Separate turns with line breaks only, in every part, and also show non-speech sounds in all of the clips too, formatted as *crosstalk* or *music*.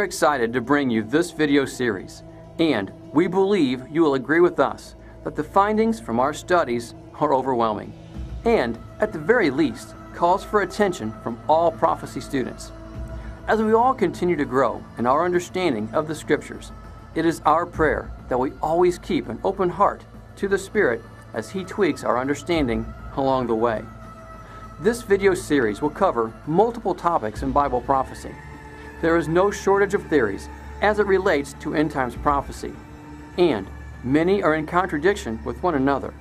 are excited to bring you this video series, and we believe you will agree with us that the findings from our studies are overwhelming, and, at the very least, calls for attention from all prophecy students. As we all continue to grow in our understanding of the Scriptures, it is our prayer that we always keep an open heart to the Spirit as He tweaks our understanding along the way. This video series will cover multiple topics in Bible prophecy. There is no shortage of theories as it relates to end times prophecy, and many are in contradiction with one another.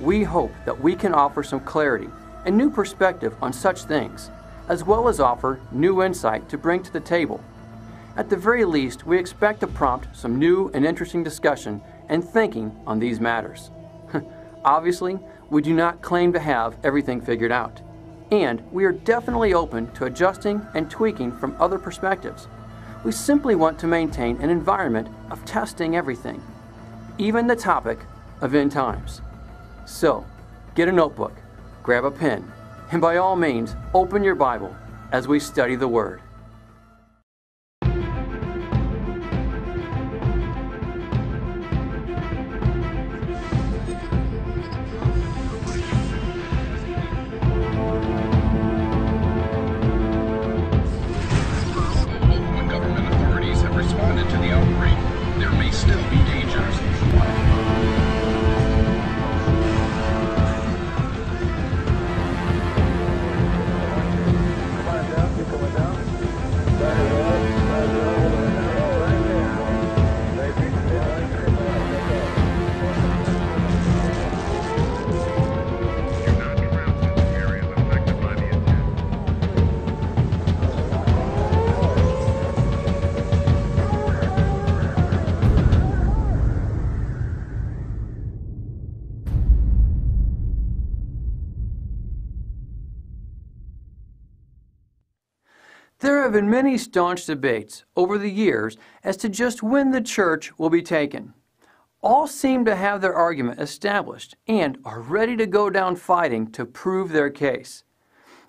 We hope that we can offer some clarity and new perspective on such things, as well as offer new insight to bring to the table. At the very least, we expect to prompt some new and interesting discussion and thinking on these matters. *laughs* Obviously, we do not claim to have everything figured out, and we are definitely open to adjusting and tweaking from other perspectives. We simply want to maintain an environment of testing everything, even the topic of end times. So, get a notebook, grab a pen, and by all means, open your Bible as we study the Word. Many staunch debates over the years as to just when the church will be taken. All seem to have their argument established and are ready to go down fighting to prove their case.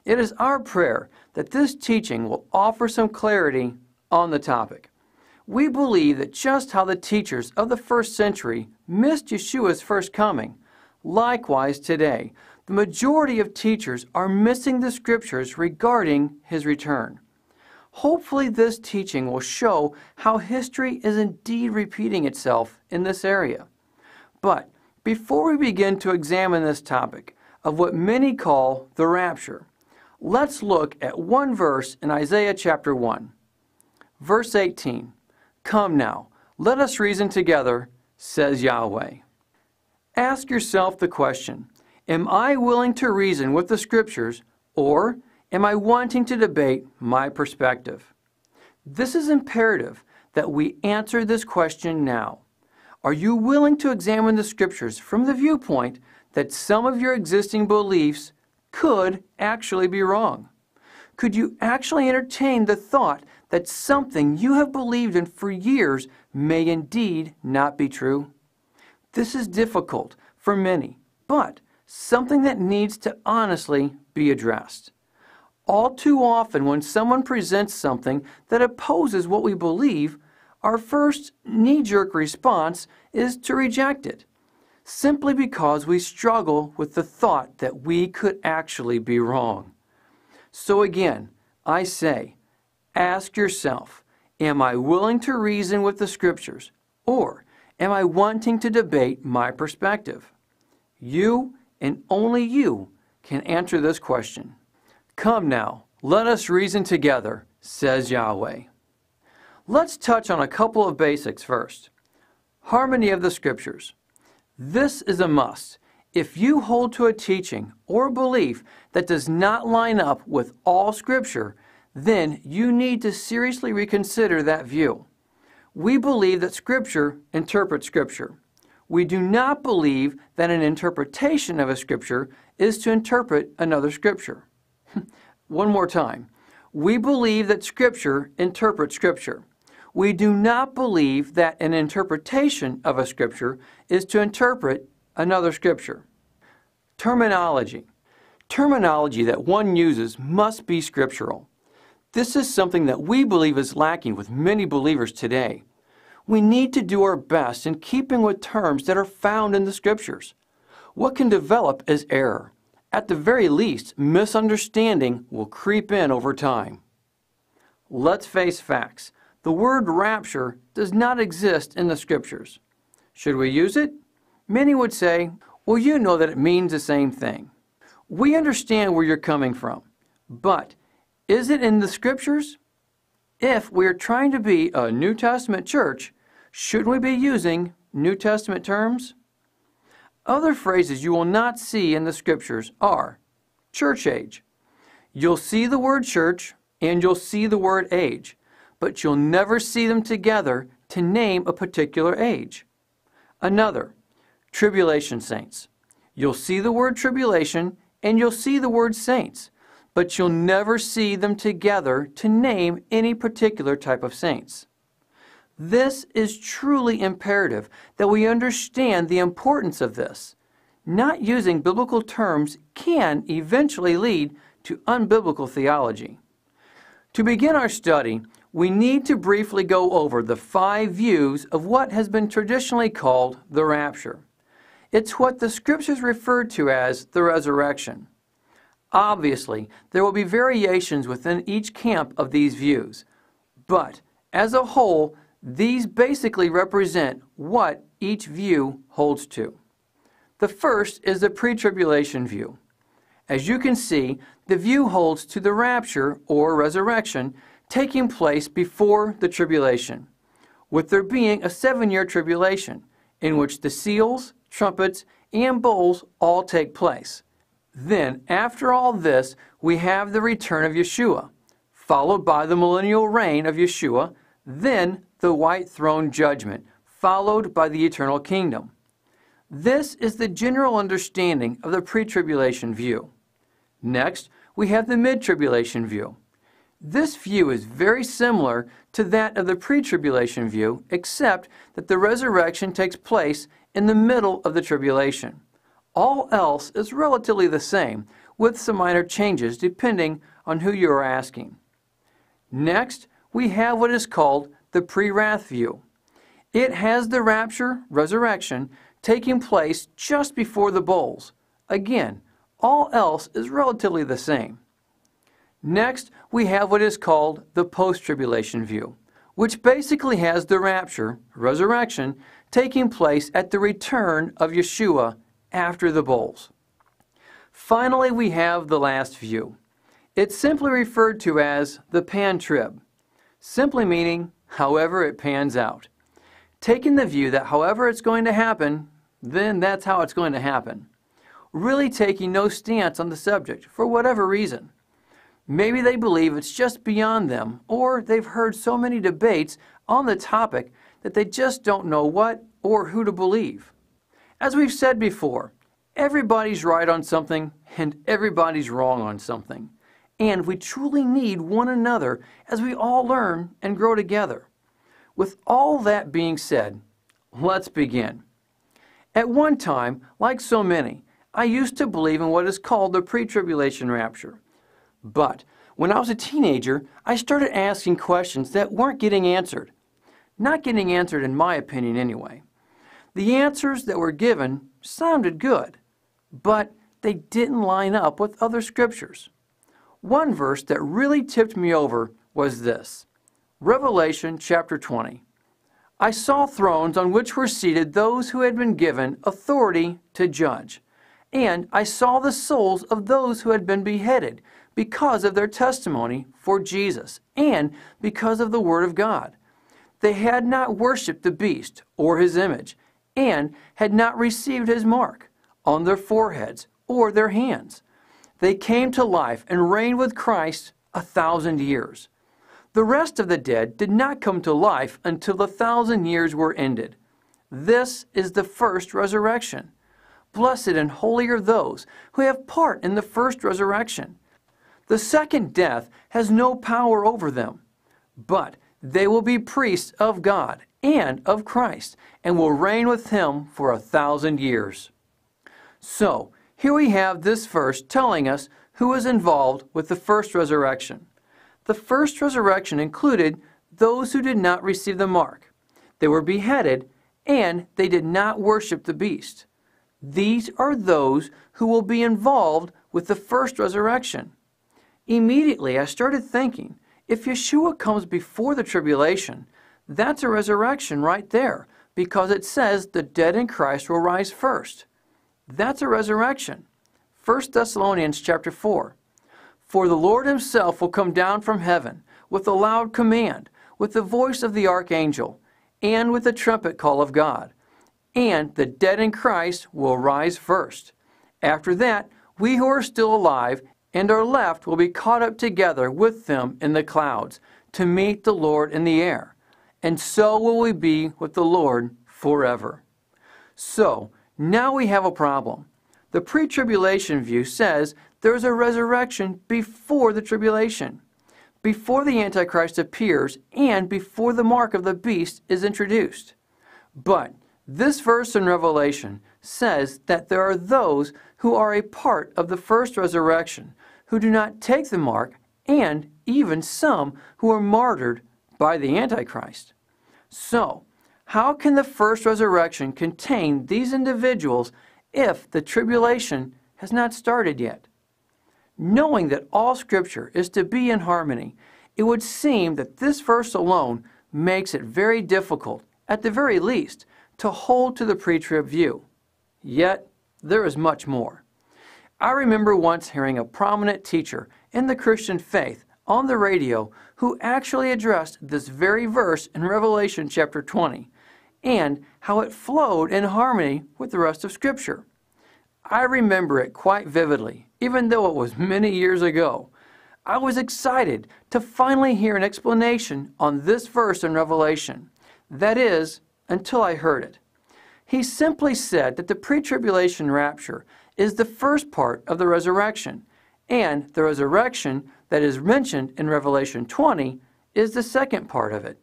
It is our prayer that this teaching will offer some clarity on the topic. We believe that just how the teachers of the first century missed Yeshua's first coming, likewise today, the majority of teachers are missing the scriptures regarding his return. Hopefully, this teaching will show how history is indeed repeating itself in this area. But before we begin to examine this topic of what many call the rapture, let's look at one verse in Isaiah chapter 1. Verse 18 Come now, let us reason together, says Yahweh. Ask yourself the question Am I willing to reason with the Scriptures, or am I wanting to debate my perspective? This is imperative that we answer this question now. Are you willing to examine the Scriptures from the viewpoint that some of your existing beliefs could actually be wrong? Could you actually entertain the thought that something you have believed in for years may indeed not be true? This is difficult for many, but something that needs to honestly be addressed. All too often, when someone presents something that opposes what we believe, our first knee jerk response is to reject it, simply because we struggle with the thought that we could actually be wrong. So again, I say, ask yourself, am I willing to reason with the Scriptures, or am I wanting to debate my perspective? You and only you can answer this question. Come now, let us reason together, says Yahweh. Let's touch on a couple of basics first. Harmony of the Scriptures. This is a must. If you hold to a teaching or belief that does not line up with all Scripture, then you need to seriously reconsider that view. We believe that Scripture interprets Scripture. We do not believe that an interpretation of a Scripture is to interpret another Scripture. One more time. We believe that Scripture interprets Scripture. We do not believe that an interpretation of a Scripture is to interpret another Scripture. Terminology. Terminology that one uses must be scriptural. This is something that we believe is lacking with many believers today. We need to do our best in keeping with terms that are found in the Scriptures. What can develop is error. At the very least, misunderstanding will creep in over time. Let's face facts. The word rapture does not exist in the Scriptures. Should we use it? Many would say, well, you know that it means the same thing. We understand where you're coming from, but is it in the Scriptures? If we are trying to be a New Testament church, shouldn't we be using New Testament terms? Other phrases you will not see in the Scriptures are church age. You'll see the word church and you'll see the word age, but you'll never see them together to name a particular age. Another, tribulation saints. You'll see the word tribulation and you'll see the word saints, but you'll never see them together to name any particular type of saints. This is truly imperative that we understand the importance of this. Not using biblical terms can eventually lead to unbiblical theology. To begin our study, we need to briefly go over the five views of what has been traditionally called the rapture. It's what the scriptures refer to as the resurrection. Obviously, there will be variations within each camp of these views, but as a whole, these basically represent what each view holds to. The first is the pre tribulation view. As you can see, the view holds to the rapture or resurrection taking place before the tribulation, with there being a seven year tribulation in which the seals, trumpets, and bowls all take place. Then, after all this, we have the return of Yeshua, followed by the millennial reign of Yeshua, then the white throne judgment, followed by the eternal kingdom. This is the general understanding of the pre tribulation view. Next, we have the mid tribulation view. This view is very similar to that of the pre tribulation view, except that the resurrection takes place in the middle of the tribulation. All else is relatively the same, with some minor changes depending on who you are asking. Next, we have what is called the pre wrath view. It has the rapture, resurrection, taking place just before the bowls. Again, all else is relatively the same. Next, we have what is called the post tribulation view, which basically has the rapture, resurrection, taking place at the return of Yeshua after the bowls. Finally, we have the last view. It's simply referred to as the pan trib, simply meaning however it pans out. Taking the view that however it's going to happen, then that's how it's going to happen. Really taking no stance on the subject for whatever reason. Maybe they believe it's just beyond them, or they've heard so many debates on the topic that they just don't know what or who to believe. As we've said before, everybody's right on something and everybody's wrong on something and we truly need one another as we all learn and grow together. With all that being said, let's begin. At one time, like so many, I used to believe in what is called the pre tribulation rapture. But when I was a teenager, I started asking questions that weren't getting answered. Not getting answered, in my opinion, anyway. The answers that were given sounded good, but they didn't line up with other scriptures. One verse that really tipped me over was this Revelation chapter 20. I saw thrones on which were seated those who had been given authority to judge. And I saw the souls of those who had been beheaded because of their testimony for Jesus and because of the Word of God. They had not worshipped the beast or his image, and had not received his mark on their foreheads or their hands. They came to life and reigned with Christ a thousand years. The rest of the dead did not come to life until the thousand years were ended. This is the first resurrection. Blessed and holy are those who have part in the first resurrection. The second death has no power over them, but they will be priests of God and of Christ and will reign with him for a thousand years. So, here we have this verse telling us who is involved with the first resurrection. The first resurrection included those who did not receive the mark. They were beheaded, and they did not worship the beast. These are those who will be involved with the first resurrection. Immediately, I started thinking if Yeshua comes before the tribulation, that's a resurrection right there because it says the dead in Christ will rise first. That's a resurrection. 1 Thessalonians chapter 4. For the Lord himself will come down from heaven with a loud command, with the voice of the archangel, and with the trumpet call of God. And the dead in Christ will rise first. After that, we who are still alive and are left will be caught up together with them in the clouds to meet the Lord in the air. And so will we be with the Lord forever. So, now we have a problem. The pre tribulation view says there's a resurrection before the tribulation, before the Antichrist appears, and before the mark of the beast is introduced. But this verse in Revelation says that there are those who are a part of the first resurrection who do not take the mark, and even some who are martyred by the Antichrist. So, how can the first resurrection contain these individuals if the tribulation has not started yet? Knowing that all Scripture is to be in harmony, it would seem that this verse alone makes it very difficult, at the very least, to hold to the pre trib view. Yet, there is much more. I remember once hearing a prominent teacher in the Christian faith on the radio who actually addressed this very verse in Revelation chapter 20 and how it flowed in harmony with the rest of Scripture. I remember it quite vividly, even though it was many years ago. I was excited to finally hear an explanation on this verse in Revelation. That is, until I heard it. He simply said that the pre tribulation rapture is the first part of the resurrection, and the resurrection that is mentioned in Revelation 20 is the second part of it.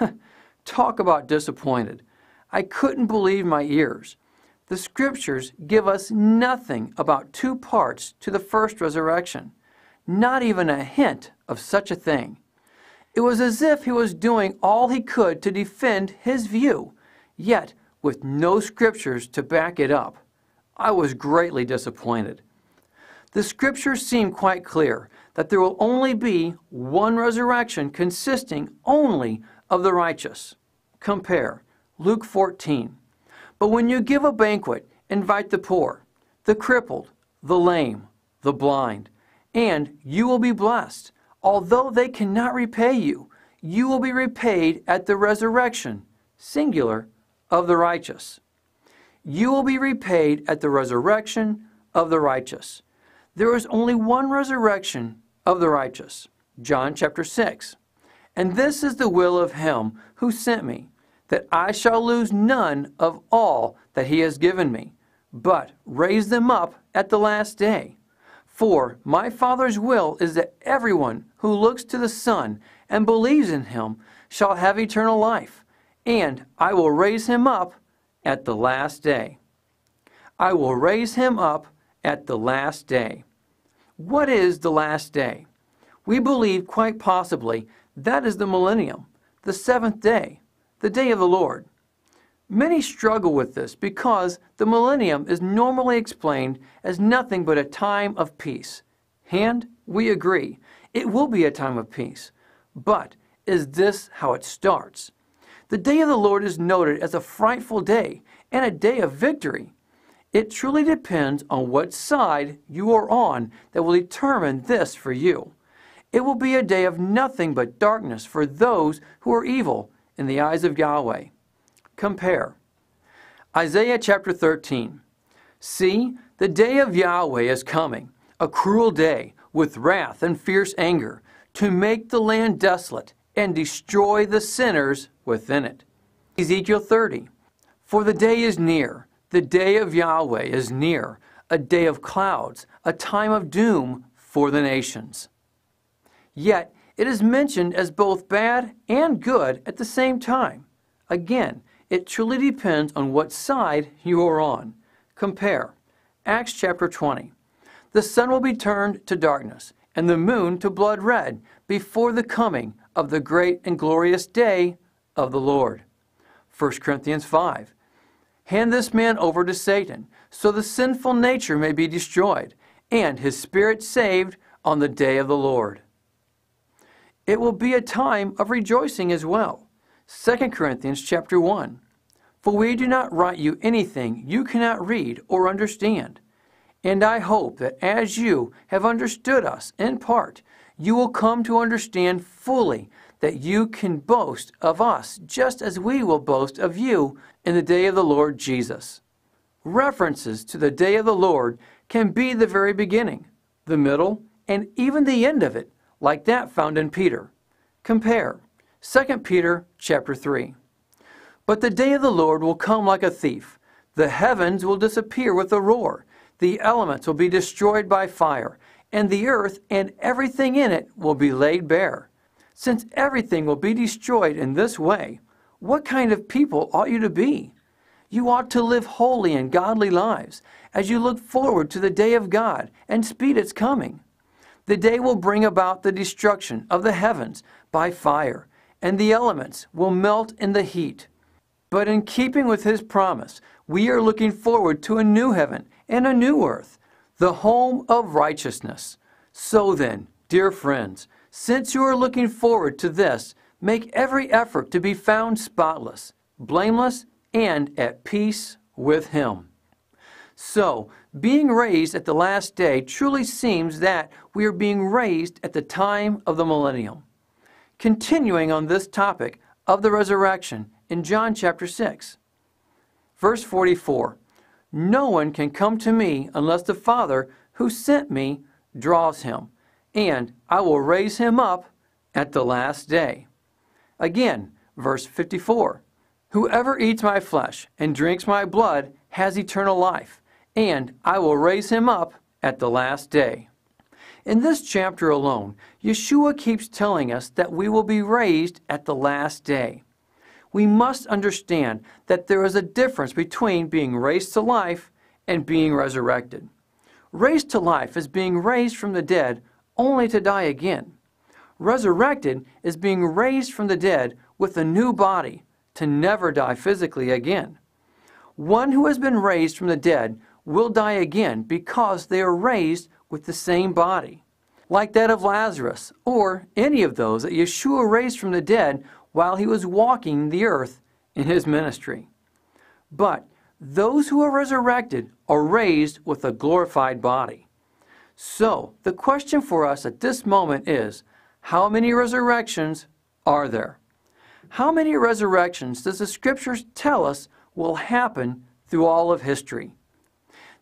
*laughs* Talk about disappointed. I couldn't believe my ears. The scriptures give us nothing about two parts to the first resurrection, not even a hint of such a thing. It was as if he was doing all he could to defend his view, yet with no scriptures to back it up. I was greatly disappointed. The scriptures seem quite clear that there will only be one resurrection consisting only of the righteous. Compare Luke 14. But when you give a banquet, invite the poor, the crippled, the lame, the blind, and you will be blessed. Although they cannot repay you, you will be repaid at the resurrection, singular, of the righteous. You will be repaid at the resurrection of the righteous. There is only one resurrection of the righteous. John chapter 6. And this is the will of him who sent me, that I shall lose none of all that he has given me, but raise them up at the last day. For my Father's will is that everyone who looks to the Son and believes in him shall have eternal life and I will raise him up at the last day. I will raise him up at the last day. What is the last day? We believe quite possibly that is the millennium, the seventh day, the day of the Lord. Many struggle with this because the millennium is normally explained as nothing but a time of peace. And we agree, it will be a time of peace. But is this how it starts? The day of the Lord is noted as a frightful day and a day of victory. It truly depends on what side you are on that will determine this for you. It will be a day of nothing but darkness for those who are evil in the eyes of Yahweh. Compare Isaiah chapter 13. See, the day of Yahweh is coming, a cruel day with wrath and fierce anger, to make the land desolate and destroy the sinners within it. Ezekiel 30. For the day is near, the day of Yahweh is near, a day of clouds, a time of doom for the nations. Yet it is mentioned as both bad and good at the same time. Again, it truly depends on what side you are on. Compare Acts chapter 20. The sun will be turned to darkness, and the moon to blood red before the coming of the great and glorious day of the Lord. 1 Corinthians 5. Hand this man over to Satan, so the sinful nature may be destroyed, and his spirit saved on the day of the Lord. It will be a time of rejoicing as well. 2 Corinthians chapter 1. For we do not write you anything you cannot read or understand. And I hope that as you have understood us in part, you will come to understand fully that you can boast of us just as we will boast of you in the day of the Lord Jesus. References to the day of the Lord can be the very beginning, the middle, and even the end of it, like that found in Peter. Compare 2 Peter chapter 3. But the day of the Lord will come like a thief. The heavens will disappear with a roar. The elements will be destroyed by fire, and the earth and everything in it will be laid bare. Since everything will be destroyed in this way, what kind of people ought you to be? You ought to live holy and godly lives as you look forward to the day of God and speed its coming. The day will bring about the destruction of the heavens by fire, and the elements will melt in the heat. But in keeping with his promise, we are looking forward to a new heaven and a new earth, the home of righteousness. So then, dear friends, since you are looking forward to this, make every effort to be found spotless, blameless, and at peace with Him. So, being raised at the last day truly seems that we are being raised at the time of the millennium. Continuing on this topic of the resurrection in John chapter 6, verse 44 No one can come to me unless the Father who sent me draws him and I will raise him up at the last day. Again, verse 54 Whoever eats my flesh and drinks my blood has eternal life, and I will raise him up at the last day. In this chapter alone, Yeshua keeps telling us that we will be raised at the last day. We must understand that there is a difference between being raised to life and being resurrected. Raised to life is being raised from the dead only to die again. Resurrected is being raised from the dead with a new body to never die physically again. One who has been raised from the dead will die again because they are raised with the same body, like that of Lazarus or any of those that Yeshua raised from the dead while he was walking the earth in his ministry. But those who are resurrected are raised with a glorified body. So, the question for us at this moment is how many resurrections are there? How many resurrections does the scriptures tell us will happen through all of history?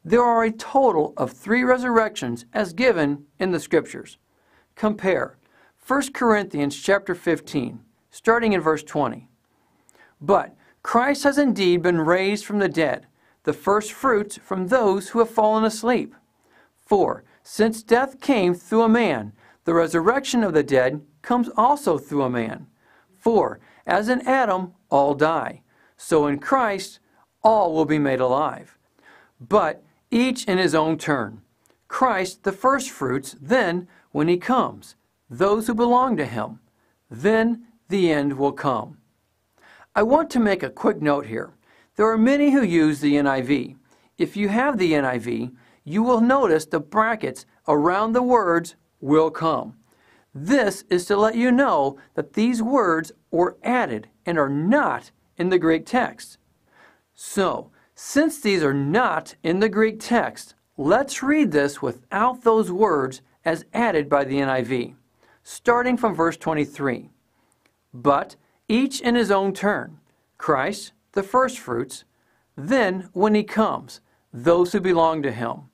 There are a total of three resurrections as given in the scriptures. Compare 1 Corinthians chapter 15, starting in verse 20. But Christ has indeed been raised from the dead, the first fruits from those who have fallen asleep. For since death came through a man, the resurrection of the dead comes also through a man. For, as in Adam, all die, so in Christ, all will be made alive. But each in his own turn. Christ the firstfruits, then, when he comes, those who belong to him. Then the end will come. I want to make a quick note here. There are many who use the NIV. If you have the NIV, you will notice the brackets around the words will come. This is to let you know that these words were added and are not in the Greek text. So, since these are not in the Greek text, let's read this without those words as added by the NIV, starting from verse 23. But each in his own turn Christ, the firstfruits, then, when he comes, those who belong to him.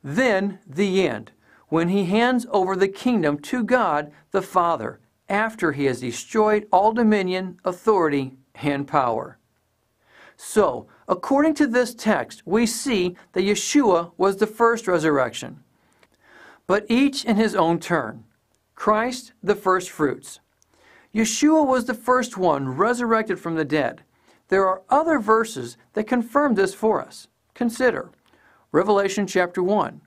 Then the end, when he hands over the kingdom to God the Father, after he has destroyed all dominion, authority, and power. So, according to this text, we see that Yeshua was the first resurrection, but each in his own turn. Christ, the first fruits. Yeshua was the first one resurrected from the dead. There are other verses that confirm this for us. Consider Revelation chapter 1.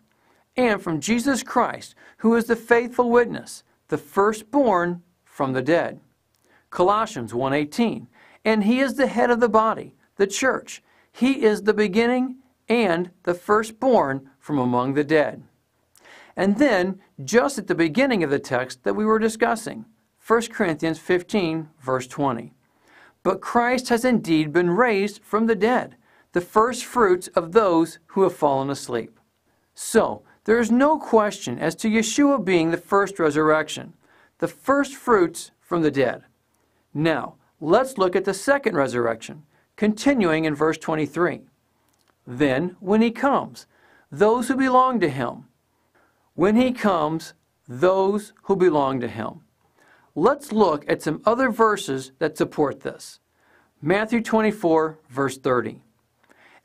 and from Jesus Christ, who is the faithful witness, the firstborn from the dead. Colossians 1:18. And he is the head of the body, the church. He is the beginning and the firstborn from among the dead. And then, just at the beginning of the text that we were discussing, 1 Corinthians 15, verse 20. But Christ has indeed been raised from the dead, the first fruits of those who have fallen asleep. So, there is no question as to Yeshua being the first resurrection, the first fruits from the dead. Now, let's look at the second resurrection, continuing in verse 23. Then, when he comes, those who belong to him. When he comes, those who belong to him. Let's look at some other verses that support this. Matthew 24, verse 30.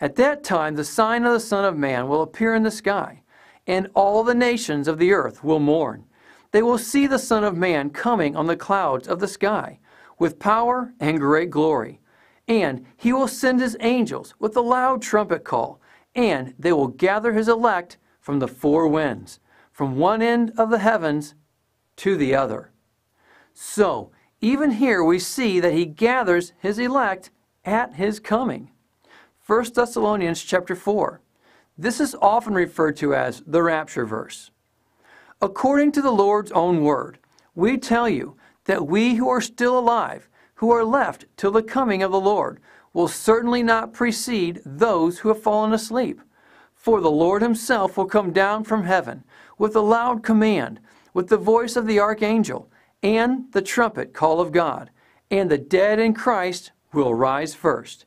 At that time, the sign of the Son of Man will appear in the sky, and all the nations of the earth will mourn. They will see the Son of Man coming on the clouds of the sky with power and great glory. And he will send his angels with a loud trumpet call, and they will gather his elect from the four winds, from one end of the heavens to the other. So, even here we see that he gathers his elect at his coming. 1 Thessalonians chapter 4. This is often referred to as the rapture verse. According to the Lord's own word, we tell you that we who are still alive, who are left till the coming of the Lord, will certainly not precede those who have fallen asleep. For the Lord himself will come down from heaven with a loud command, with the voice of the archangel, and the trumpet call of God, and the dead in Christ will rise first.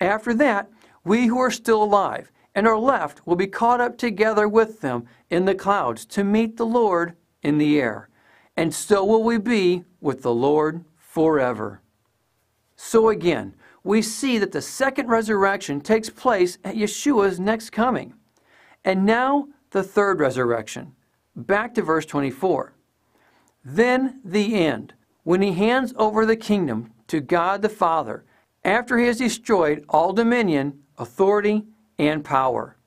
After that, we who are still alive and are left will be caught up together with them in the clouds to meet the Lord in the air. And so will we be with the Lord forever. So again, we see that the second resurrection takes place at Yeshua's next coming. And now the third resurrection. Back to verse 24. Then the end, when he hands over the kingdom to God the Father, after he has destroyed all dominion, authority, and power.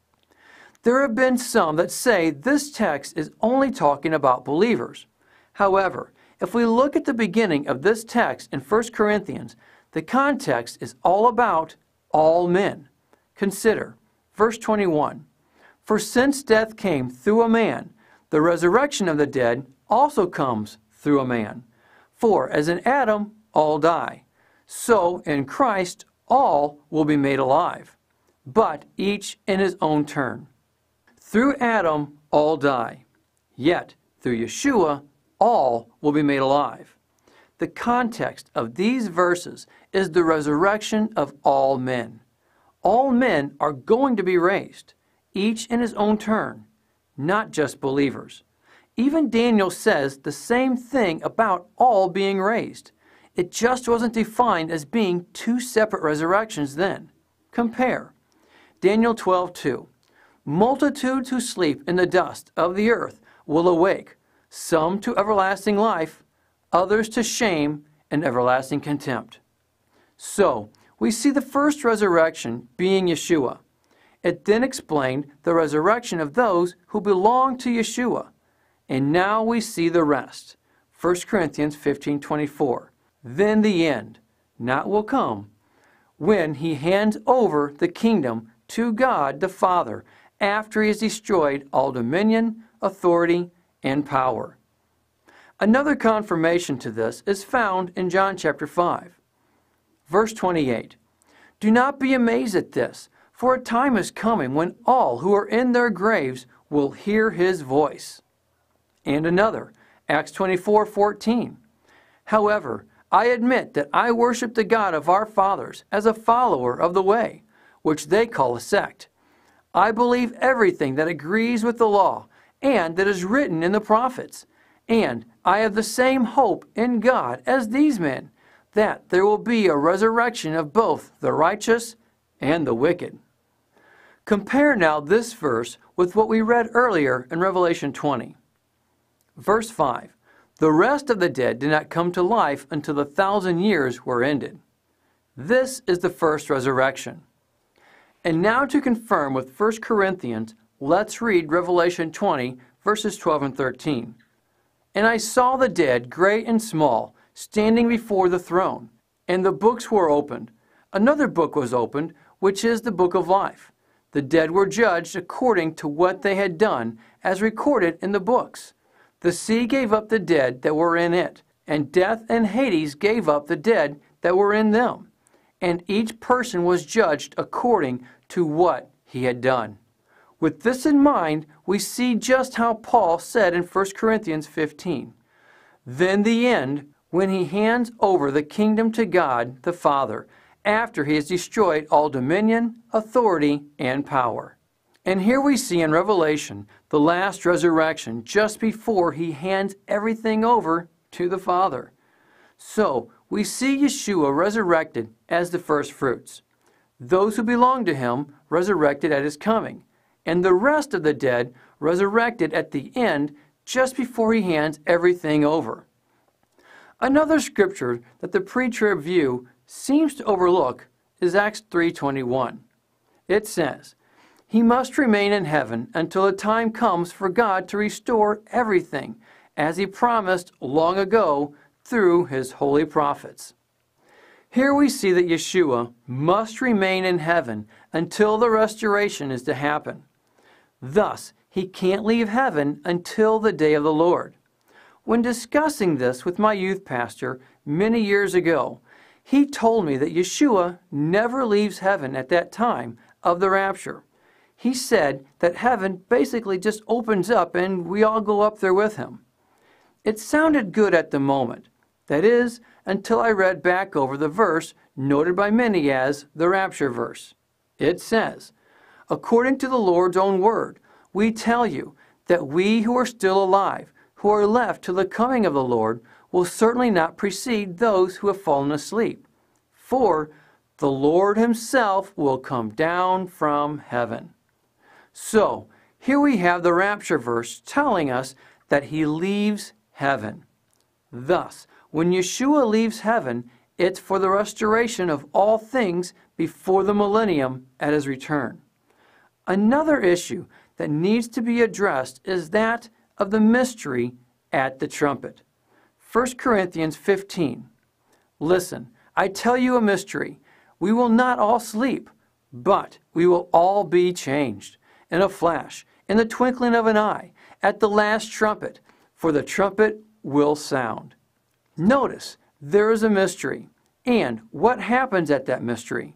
There have been some that say this text is only talking about believers. However, if we look at the beginning of this text in 1 Corinthians, the context is all about all men. Consider verse 21 For since death came through a man, the resurrection of the dead also comes through a man. For as in Adam all die, so in Christ all will be made alive, but each in his own turn. Through Adam all die, yet through Yeshua all will be made alive. The context of these verses is the resurrection of all men. All men are going to be raised, each in his own turn, not just believers. Even Daniel says the same thing about all being raised. It just wasn't defined as being two separate resurrections then. Compare Daniel 12:2. Multitudes who sleep in the dust of the earth will awake, some to everlasting life, others to shame and everlasting contempt. So, we see the first resurrection being Yeshua. It then explained the resurrection of those who belong to Yeshua. And now we see the rest. 1 Corinthians 15:24. Then the end, not will come, when he hands over the kingdom to God the Father after he has destroyed all dominion, authority, and power. Another confirmation to this is found in John chapter 5. Verse 28 Do not be amazed at this, for a time is coming when all who are in their graves will hear his voice. And another, Acts 24 14. However, I admit that I worship the God of our fathers as a follower of the way, which they call a sect. I believe everything that agrees with the law and that is written in the prophets. And I have the same hope in God as these men, that there will be a resurrection of both the righteous and the wicked. Compare now this verse with what we read earlier in Revelation 20. Verse 5 The rest of the dead did not come to life until the thousand years were ended. This is the first resurrection. And now to confirm with 1 Corinthians let's read Revelation 20, verses 12 and 13. And I saw the dead, great and small, standing before the throne, and the books were opened. Another book was opened, which is the book of life. The dead were judged according to what they had done, as recorded in the books. The sea gave up the dead that were in it, and death and Hades gave up the dead that were in them. And each person was judged according to what he had done. With this in mind, we see just how Paul said in 1 Corinthians 15 Then the end, when he hands over the kingdom to God the Father after he has destroyed all dominion, authority, and power. And here we see in Revelation the last resurrection just before he hands everything over to the Father. So we see Yeshua resurrected as the first fruits, those who belong to him resurrected at his coming, and the rest of the dead resurrected at the end just before he hands everything over. Another scripture that the pre-trib view seems to overlook is Acts 3:21. It says, "He must remain in heaven until the time comes for God to restore everything, as he promised long ago through his holy prophets." Here we see that Yeshua must remain in heaven until the restoration is to happen. Thus, he can't leave heaven until the day of the Lord. When discussing this with my youth pastor many years ago, he told me that Yeshua never leaves heaven at that time of the rapture. He said that heaven basically just opens up and we all go up there with him. It sounded good at the moment. That is, until I read back over the verse noted by many as the rapture verse. It says, According to the Lord's own word, we tell you that we who are still alive, who are left till the coming of the Lord, will certainly not precede those who have fallen asleep. For the Lord himself will come down from heaven. So, here we have the rapture verse telling us that he leaves heaven. Thus, when Yeshua leaves heaven, it's for the restoration of all things before the millennium at his return. Another issue that needs to be addressed is that of the mystery at the trumpet. 1 Corinthians 15. Listen, I tell you a mystery. We will not all sleep, but we will all be changed in a flash, in the twinkling of an eye, at the last trumpet, for the trumpet will sound. Notice, there is a mystery. And what happens at that mystery?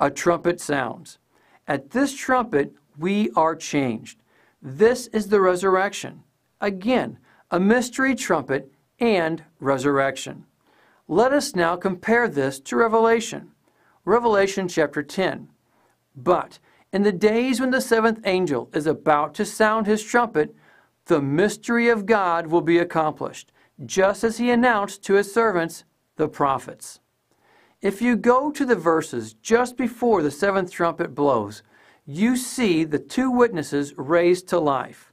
A trumpet sounds. At this trumpet, we are changed. This is the resurrection. Again, a mystery trumpet and resurrection. Let us now compare this to Revelation. Revelation chapter 10. But in the days when the seventh angel is about to sound his trumpet, the mystery of God will be accomplished, just as he announced to his servants, the prophets. If you go to the verses just before the seventh trumpet blows, you see the two witnesses raised to life.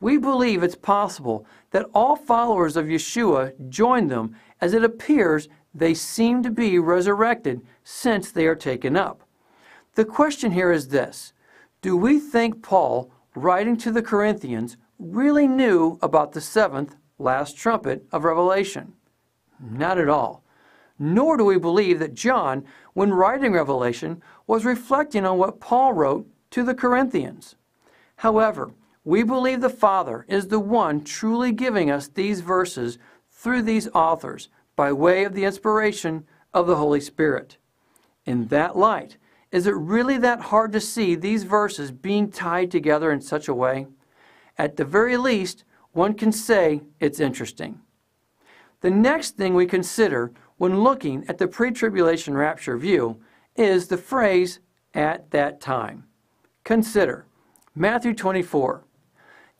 We believe it's possible that all followers of Yeshua join them as it appears they seem to be resurrected since they are taken up. The question here is this Do we think Paul, writing to the Corinthians, really knew about the seventh last trumpet of Revelation? Not at all. Nor do we believe that John, when writing Revelation, was reflecting on what Paul wrote to the Corinthians. However, we believe the Father is the one truly giving us these verses through these authors by way of the inspiration of the Holy Spirit. In that light, is it really that hard to see these verses being tied together in such a way? At the very least, one can say it's interesting. The next thing we consider when looking at the pre tribulation rapture view is the phrase, at that time. Consider Matthew 24.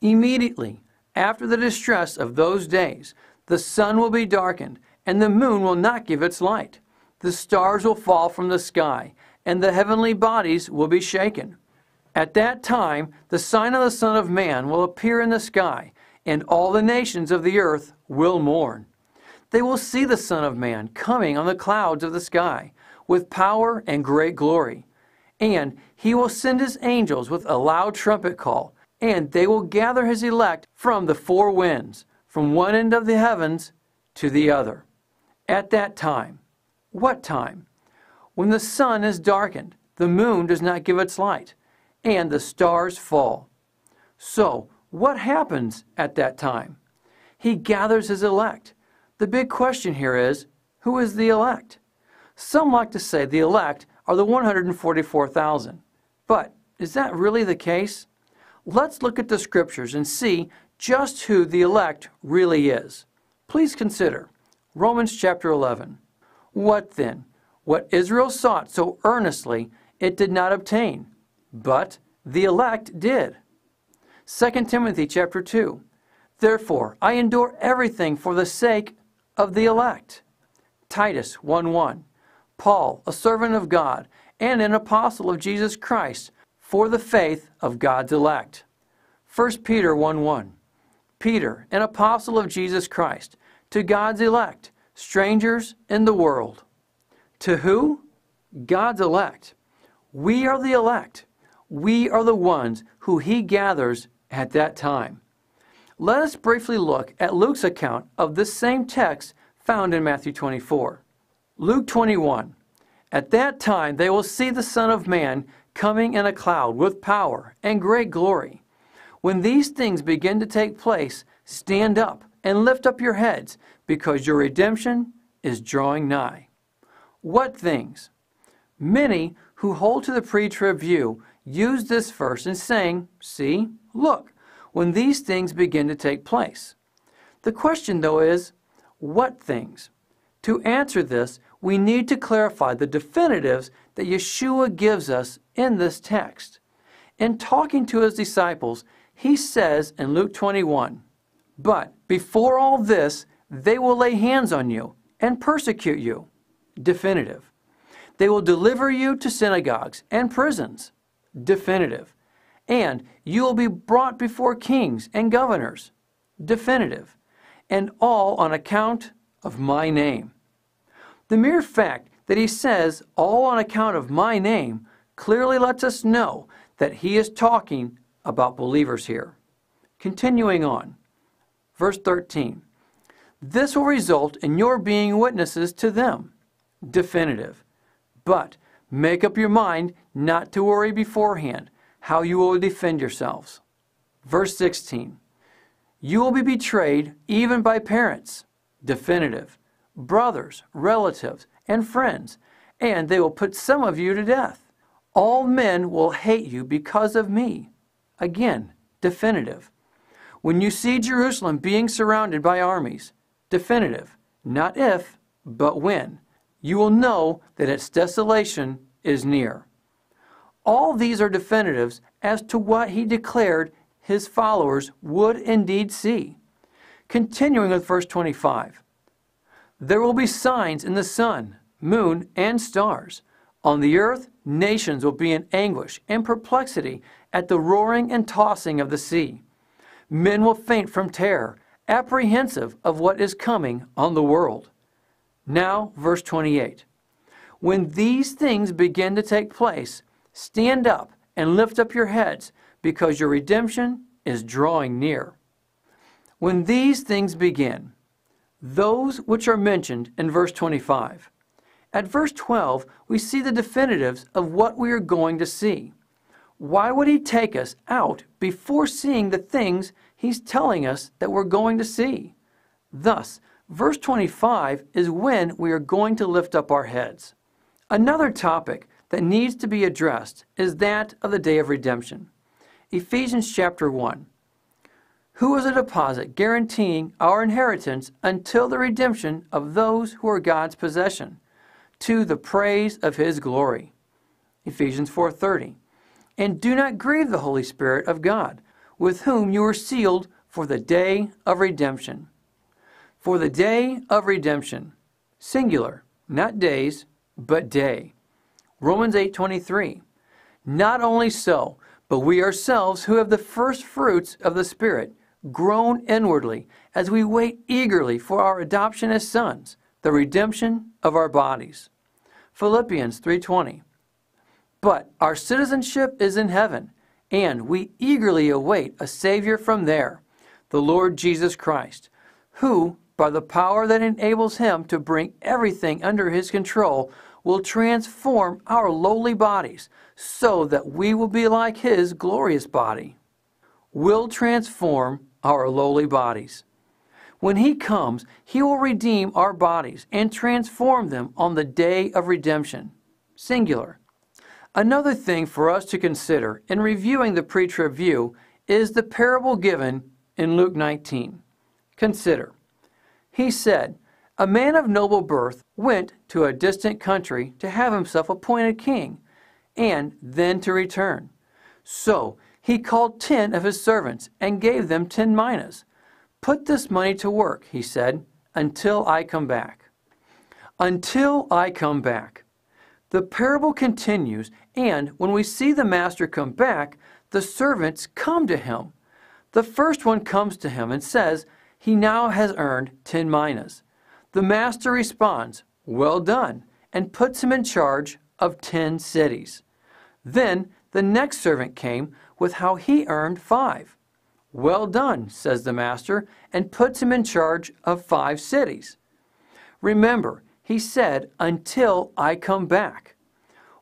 Immediately after the distress of those days, the sun will be darkened, and the moon will not give its light. The stars will fall from the sky, and the heavenly bodies will be shaken. At that time, the sign of the Son of Man will appear in the sky, and all the nations of the earth will mourn. They will see the Son of Man coming on the clouds of the sky, with power and great glory. And he will send his angels with a loud trumpet call, and they will gather his elect from the four winds, from one end of the heavens to the other. At that time, what time? When the sun is darkened, the moon does not give its light, and the stars fall. So, what happens at that time? He gathers his elect. The big question here is who is the elect? Some like to say the elect are the 144,000. But is that really the case? Let's look at the scriptures and see just who the elect really is. Please consider Romans chapter 11. What then? What Israel sought so earnestly, it did not obtain, but the elect did. 2 Timothy chapter 2. Therefore, I endure everything for the sake of the elect. Titus 1 1. Paul, a servant of God and an apostle of Jesus Christ, for the faith of God's elect. 1 Peter 1 1. Peter, an apostle of Jesus Christ, to God's elect, strangers in the world. To who? God's elect. We are the elect. We are the ones who He gathers at that time. Let us briefly look at Luke's account of this same text found in Matthew 24. Luke 21. At that time they will see the Son of Man coming in a cloud with power and great glory. When these things begin to take place, stand up and lift up your heads, because your redemption is drawing nigh. What things? Many who hold to the pre trib view use this verse in saying, See, look, when these things begin to take place. The question, though, is, what things? To answer this, we need to clarify the definitives that Yeshua gives us in this text. In talking to his disciples, he says in Luke 21, But before all this, they will lay hands on you and persecute you. Definitive. They will deliver you to synagogues and prisons. Definitive. And you will be brought before kings and governors. Definitive. And all on account of my name. The mere fact that he says, all on account of my name, clearly lets us know that he is talking about believers here. Continuing on, verse 13 This will result in your being witnesses to them. Definitive. But make up your mind not to worry beforehand how you will defend yourselves. Verse 16 You will be betrayed even by parents. Definitive brothers, relatives, and friends, and they will put some of you to death. All men will hate you because of me. Again, definitive. When you see Jerusalem being surrounded by armies, definitive, not if, but when, you will know that its desolation is near. All these are definitives as to what he declared his followers would indeed see. Continuing with verse 25. There will be signs in the sun, moon, and stars. On the earth, nations will be in anguish and perplexity at the roaring and tossing of the sea. Men will faint from terror, apprehensive of what is coming on the world. Now, verse 28. When these things begin to take place, stand up and lift up your heads, because your redemption is drawing near. When these things begin, those which are mentioned in verse 25. At verse 12, we see the definitives of what we are going to see. Why would he take us out before seeing the things he's telling us that we're going to see? Thus, verse 25 is when we are going to lift up our heads. Another topic that needs to be addressed is that of the day of redemption. Ephesians chapter 1 who is a deposit guaranteeing our inheritance until the redemption of those who are God's possession, to the praise of his glory. Ephesians 4:30. And do not grieve the Holy Spirit of God, with whom you are sealed for the day of redemption. For the day of redemption, singular, not days, but day. Romans 8:23. Not only so, but we ourselves who have the first fruits of the Spirit groan inwardly as we wait eagerly for our adoption as sons, the redemption of our bodies. Philippians 3:20. But our citizenship is in heaven, and we eagerly await a Savior from there, the Lord Jesus Christ, who, by the power that enables him to bring everything under his control, will transform our lowly bodies so that we will be like his glorious body. Will transform our lowly bodies. When he comes, he will redeem our bodies and transform them on the day of redemption. Singular. Another thing for us to consider in reviewing the pre trib view is the parable given in Luke 19. Consider. He said, A man of noble birth went to a distant country to have himself appointed king, and then to return. So he called ten of his servants and gave them ten minas. Put this money to work, he said, until I come back. Until I come back. The parable continues, and when we see the master come back, the servants come to him. The first one comes to him and says, he now has earned 10 minas. The master responds, Well done, and puts him in charge of 10 cities. Then the next servant came with how he earned five. Well done, says the master, and puts him in charge of five cities. Remember, he said, Until I come back.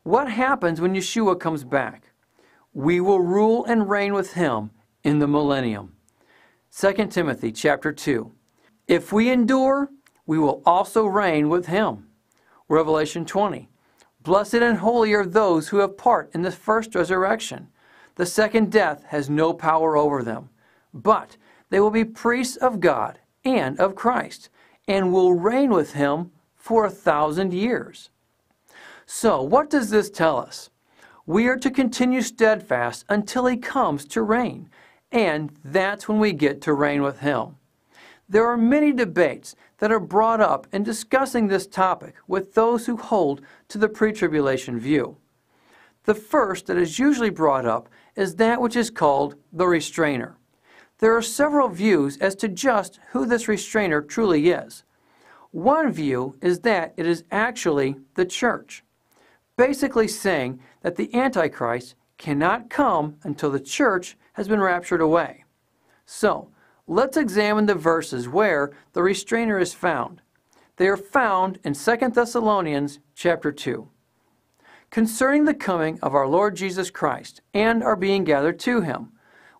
What happens when Yeshua comes back? We will rule and reign with him in the millennium. 2 Timothy chapter 2. If we endure, we will also reign with him. Revelation 20. Blessed and holy are those who have part in the first resurrection. The second death has no power over them, but they will be priests of God and of Christ, and will reign with him for a thousand years. So, what does this tell us? We are to continue steadfast until he comes to reign and that's when we get to reign with Him. There are many debates that are brought up in discussing this topic with those who hold to the pre tribulation view. The first that is usually brought up is that which is called the restrainer. There are several views as to just who this restrainer truly is. One view is that it is actually the church, basically saying that the Antichrist cannot come until the church has been raptured away. So, let's examine the verses where the restrainer is found. They are found in 2 Thessalonians chapter 2. Concerning the coming of our Lord Jesus Christ and our being gathered to him,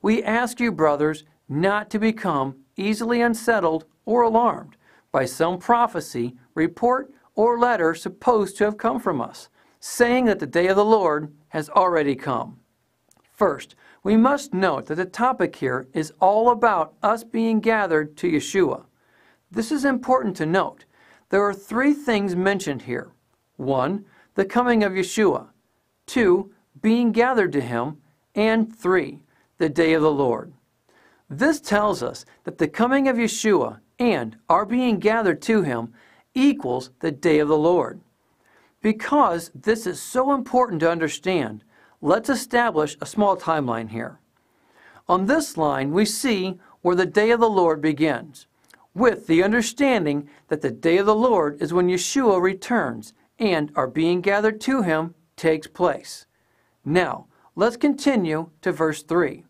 we ask you, brothers, not to become easily unsettled or alarmed by some prophecy, report, or letter supposed to have come from us, saying that the day of the Lord has already come. First, we must note that the topic here is all about us being gathered to Yeshua. This is important to note. There are three things mentioned here. One, the coming of Yeshua. Two, being gathered to him. And three, the day of the Lord. This tells us that the coming of Yeshua and our being gathered to him equals the day of the Lord. Because this is so important to understand, Let's establish a small timeline here. On this line, we see where the day of the Lord begins, with the understanding that the day of the Lord is when Yeshua returns and our being gathered to him takes place. Now, let's continue to verse 3.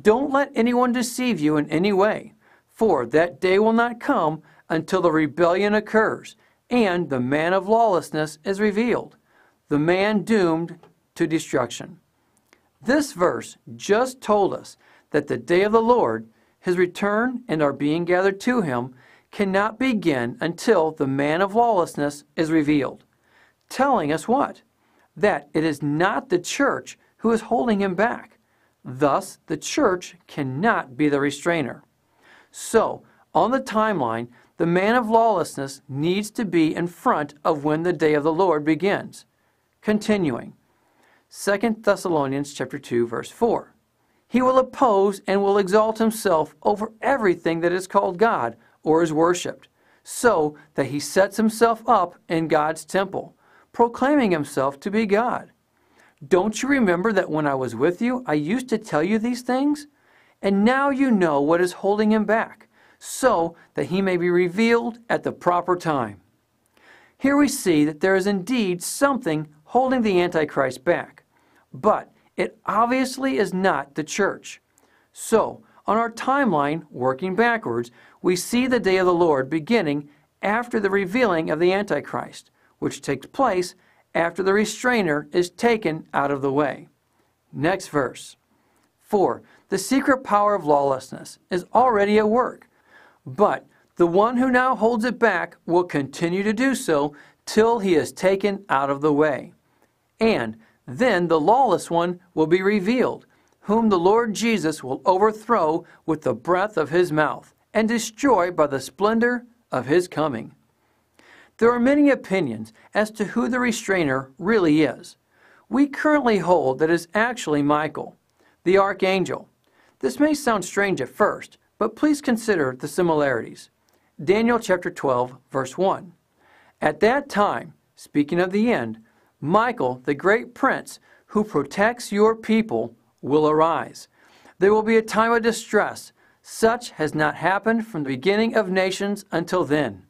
Don't let anyone deceive you in any way, for that day will not come until the rebellion occurs and the man of lawlessness is revealed, the man doomed to destruction. This verse just told us that the day of the Lord, his return, and our being gathered to him cannot begin until the man of lawlessness is revealed. Telling us what? That it is not the church who is holding him back. Thus, the church cannot be the restrainer. So, on the timeline, the man of lawlessness needs to be in front of when the day of the Lord begins. Continuing, 2 Thessalonians chapter 2 verse 4. He will oppose and will exalt himself over everything that is called God or is worshiped, so that he sets himself up in God's temple, proclaiming himself to be God. Don't you remember that when I was with you, I used to tell you these things? And now you know what is holding him back, so that he may be revealed at the proper time. Here we see that there is indeed something holding the Antichrist back. But it obviously is not the church. So, on our timeline, working backwards, we see the day of the Lord beginning after the revealing of the Antichrist, which takes place after the restrainer is taken out of the way. Next verse. 4. The secret power of lawlessness is already at work, but the one who now holds it back will continue to do so till he is taken out of the way. And then the lawless one will be revealed, whom the Lord Jesus will overthrow with the breath of his mouth and destroy by the splendor of his coming. There are many opinions as to who the restrainer really is. We currently hold that it is actually Michael, the archangel. This may sound strange at first, but please consider the similarities. Daniel chapter 12, verse 1. At that time, speaking of the end, Michael, the great prince who protects your people, will arise. There will be a time of distress. Such has not happened from the beginning of nations until then.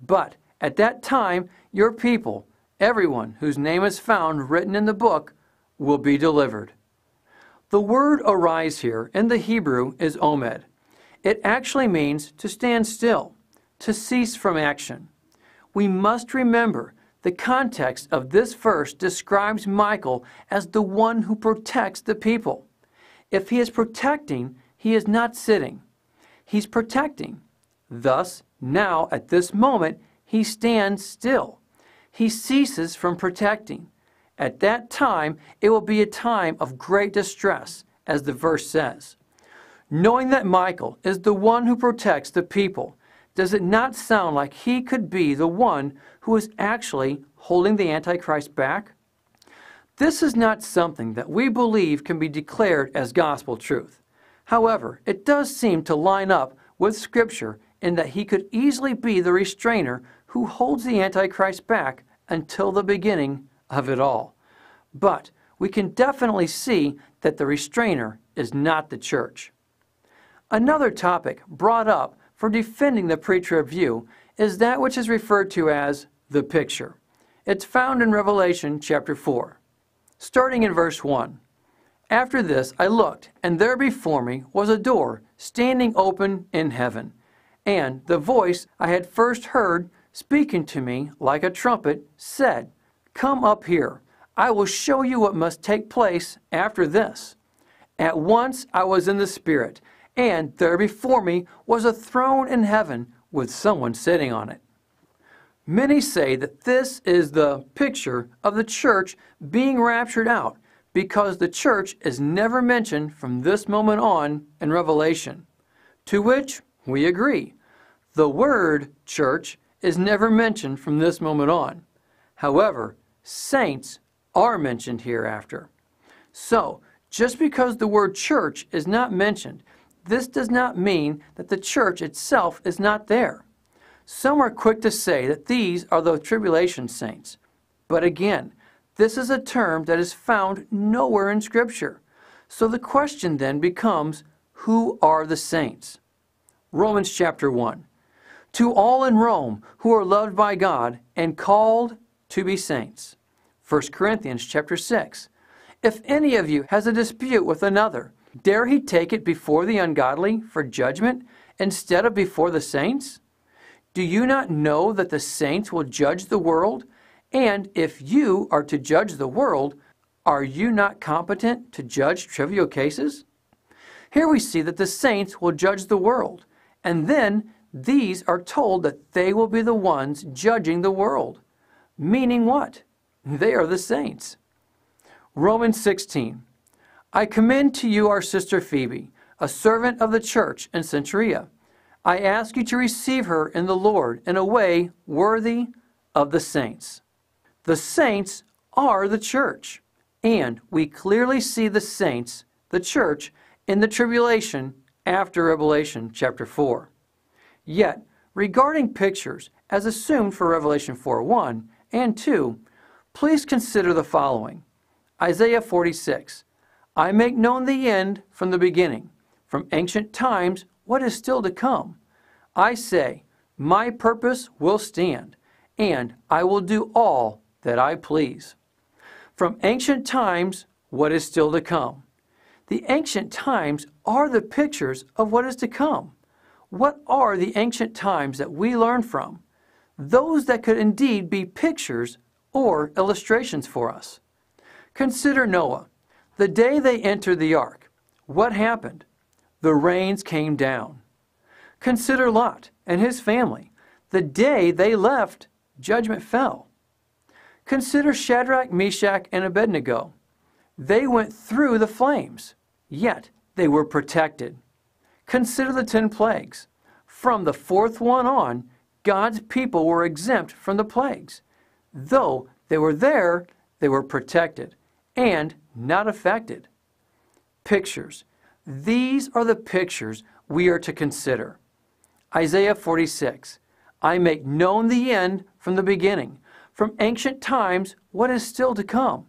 But at that time, your people, everyone whose name is found written in the book, will be delivered. The word arise here in the Hebrew is omed. It actually means to stand still, to cease from action. We must remember the context of this verse describes Michael as the one who protects the people. If he is protecting, he is not sitting. He's protecting. Thus, now at this moment, he stands still. He ceases from protecting. At that time, it will be a time of great distress, as the verse says. Knowing that Michael is the one who protects the people, does it not sound like he could be the one who is actually holding the Antichrist back? This is not something that we believe can be declared as gospel truth. However, it does seem to line up with Scripture in that he could easily be the restrainer who holds the Antichrist back until the beginning of it all. But we can definitely see that the restrainer is not the church. Another topic brought up for defending the pre-trib view is that which is referred to as the picture. It's found in Revelation chapter 4, starting in verse 1. After this I looked, and there before me was a door standing open in heaven. And the voice I had first heard speaking to me like a trumpet said, Come up here. I will show you what must take place after this. At once I was in the Spirit, and there before me was a throne in heaven with someone sitting on it. Many say that this is the picture of the church being raptured out because the church is never mentioned from this moment on in Revelation. To which we agree. The word church is never mentioned from this moment on. However, saints are mentioned hereafter. So, just because the word church is not mentioned this does not mean that the church itself is not there. Some are quick to say that these are the tribulation saints. But again, this is a term that is found nowhere in Scripture. So the question then becomes who are the saints? Romans chapter 1. To all in Rome who are loved by God and called to be saints. 1 Corinthians chapter 6. If any of you has a dispute with another, Dare he take it before the ungodly for judgment instead of before the saints? Do you not know that the saints will judge the world? And if you are to judge the world, are you not competent to judge trivial cases? Here we see that the saints will judge the world, and then these are told that they will be the ones judging the world. Meaning what? They are the saints. Romans 16. I commend to you our sister Phoebe, a servant of the church in Cenchreae. I ask you to receive her in the Lord in a way worthy of the saints. The saints are the church, and we clearly see the saints, the church, in the tribulation after Revelation chapter 4. Yet, regarding pictures as assumed for Revelation 4 1 and 2, please consider the following Isaiah 46. I make known the end from the beginning, from ancient times what is still to come. I say, My purpose will stand, and I will do all that I please. From ancient times, what is still to come. The ancient times are the pictures of what is to come. What are the ancient times that we learn from? Those that could indeed be pictures or illustrations for us. Consider Noah. The day they entered the ark, what happened? The rains came down. Consider Lot and his family. The day they left, judgment fell. Consider Shadrach, Meshach, and Abednego. They went through the flames, yet they were protected. Consider the ten plagues. From the fourth one on, God's people were exempt from the plagues. Though they were there, they were protected and not affected. Pictures. These are the pictures we are to consider. Isaiah 46 I make known the end from the beginning, from ancient times what is still to come.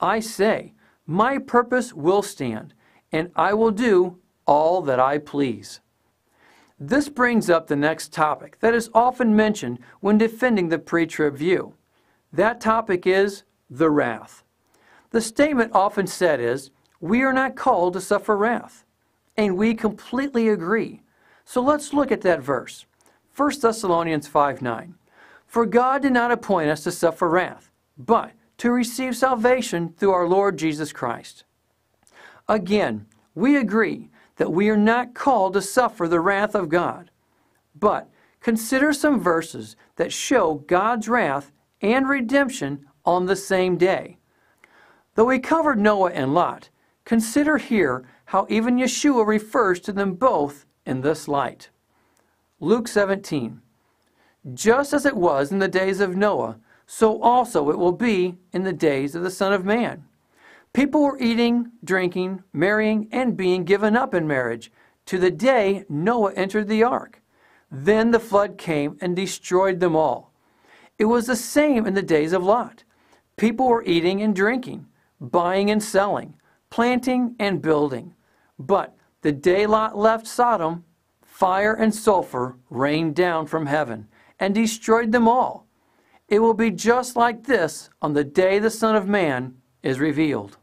I say, My purpose will stand, and I will do all that I please. This brings up the next topic that is often mentioned when defending the pre trib view. That topic is the wrath. The statement often said is, We are not called to suffer wrath. And we completely agree. So let's look at that verse. 1 Thessalonians 5 9. For God did not appoint us to suffer wrath, but to receive salvation through our Lord Jesus Christ. Again, we agree that we are not called to suffer the wrath of God. But consider some verses that show God's wrath and redemption on the same day. Though we covered Noah and Lot, consider here how even Yeshua refers to them both in this light. Luke 17. Just as it was in the days of Noah, so also it will be in the days of the Son of Man. People were eating, drinking, marrying, and being given up in marriage to the day Noah entered the ark. Then the flood came and destroyed them all. It was the same in the days of Lot. People were eating and drinking, buying and selling, planting and building. But the day Lot left Sodom, fire and sulfur rained down from heaven and destroyed them all. It will be just like this on the day the Son of Man is revealed.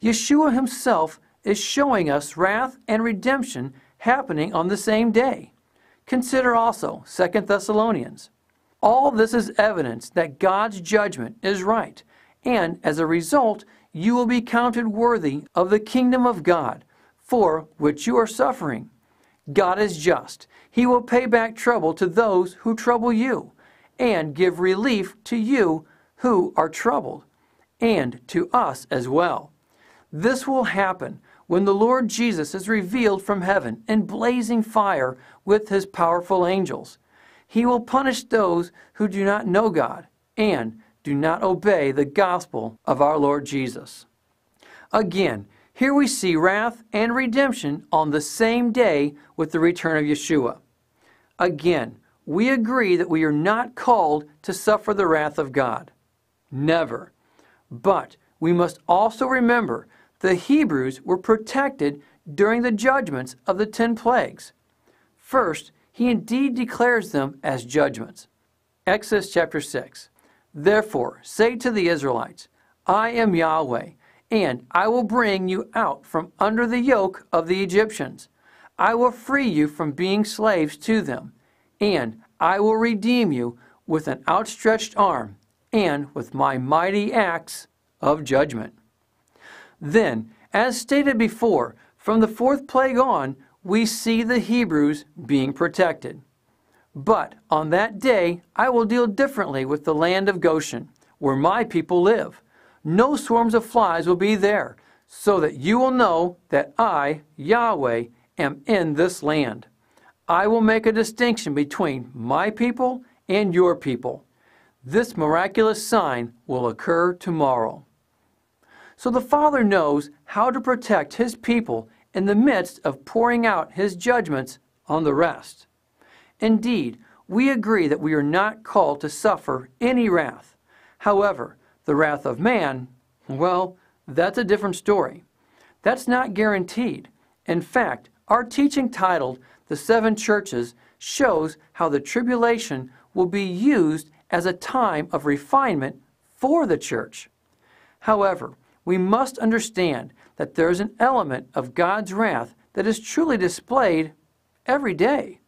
Yeshua himself is showing us wrath and redemption happening on the same day. Consider also 2 Thessalonians. All this is evidence that God's judgment is right and as a result, you will be counted worthy of the kingdom of God, for which you are suffering. God is just. He will pay back trouble to those who trouble you, and give relief to you who are troubled, and to us as well. This will happen when the Lord Jesus is revealed from heaven in blazing fire with his powerful angels. He will punish those who do not know God and do not obey the gospel of our Lord Jesus. Again, here we see wrath and redemption on the same day with the return of Yeshua. Again, we agree that we are not called to suffer the wrath of God. Never. But we must also remember the Hebrews were protected during the judgments of the ten plagues. First, he indeed declares them as judgments. Exodus chapter 6. Therefore, say to the Israelites, I am Yahweh, and I will bring you out from under the yoke of the Egyptians. I will free you from being slaves to them, and I will redeem you with an outstretched arm and with my mighty acts of judgment. Then, as stated before, from the fourth plague on, we see the Hebrews being protected. But on that day I will deal differently with the land of Goshen, where my people live. No swarms of flies will be there, so that you will know that I, Yahweh, am in this land. I will make a distinction between my people and your people. This miraculous sign will occur tomorrow. So the Father knows how to protect His people in the midst of pouring out His judgments on the rest. Indeed, we agree that we are not called to suffer any wrath. However, the wrath of man, well, that's a different story. That's not guaranteed. In fact, our teaching titled The Seven Churches shows how the tribulation will be used as a time of refinement for the church. However, we must understand that there is an element of God's wrath that is truly displayed every day.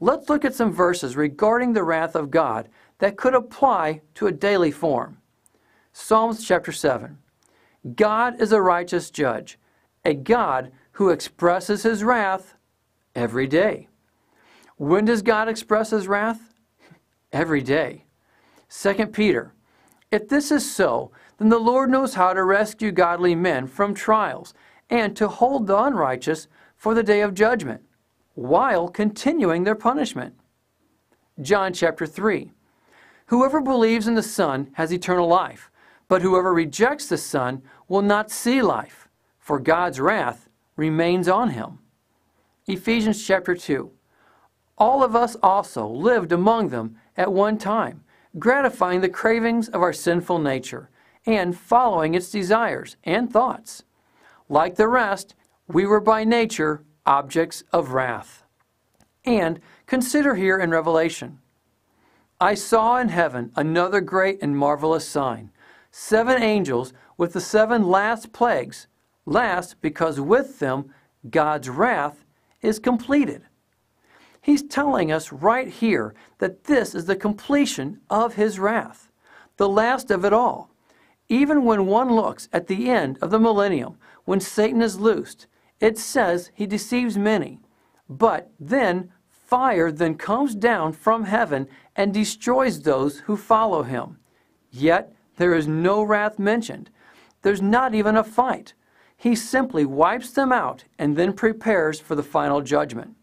Let's look at some verses regarding the wrath of God that could apply to a daily form. Psalms chapter 7. God is a righteous judge, a God who expresses his wrath every day. When does God express his wrath? Every day. 2 Peter. If this is so, then the Lord knows how to rescue godly men from trials and to hold the unrighteous for the day of judgment, while continuing their punishment. John chapter 3. Whoever believes in the Son has eternal life, but whoever rejects the Son will not see life, for God's wrath remains on him. Ephesians chapter 2. All of us also lived among them at one time, gratifying the cravings of our sinful nature and following its desires and thoughts. Like the rest, we were by nature objects of wrath. And consider here in Revelation I saw in heaven another great and marvelous sign seven angels with the seven last plagues, last because with them God's wrath is completed. He's telling us right here that this is the completion of his wrath, the last of it all. Even when one looks at the end of the millennium, when Satan is loosed, it says he deceives many. But then fire then comes down from heaven and destroys those who follow him. Yet there is no wrath mentioned. There's not even a fight. He simply wipes them out and then prepares for the final judgment.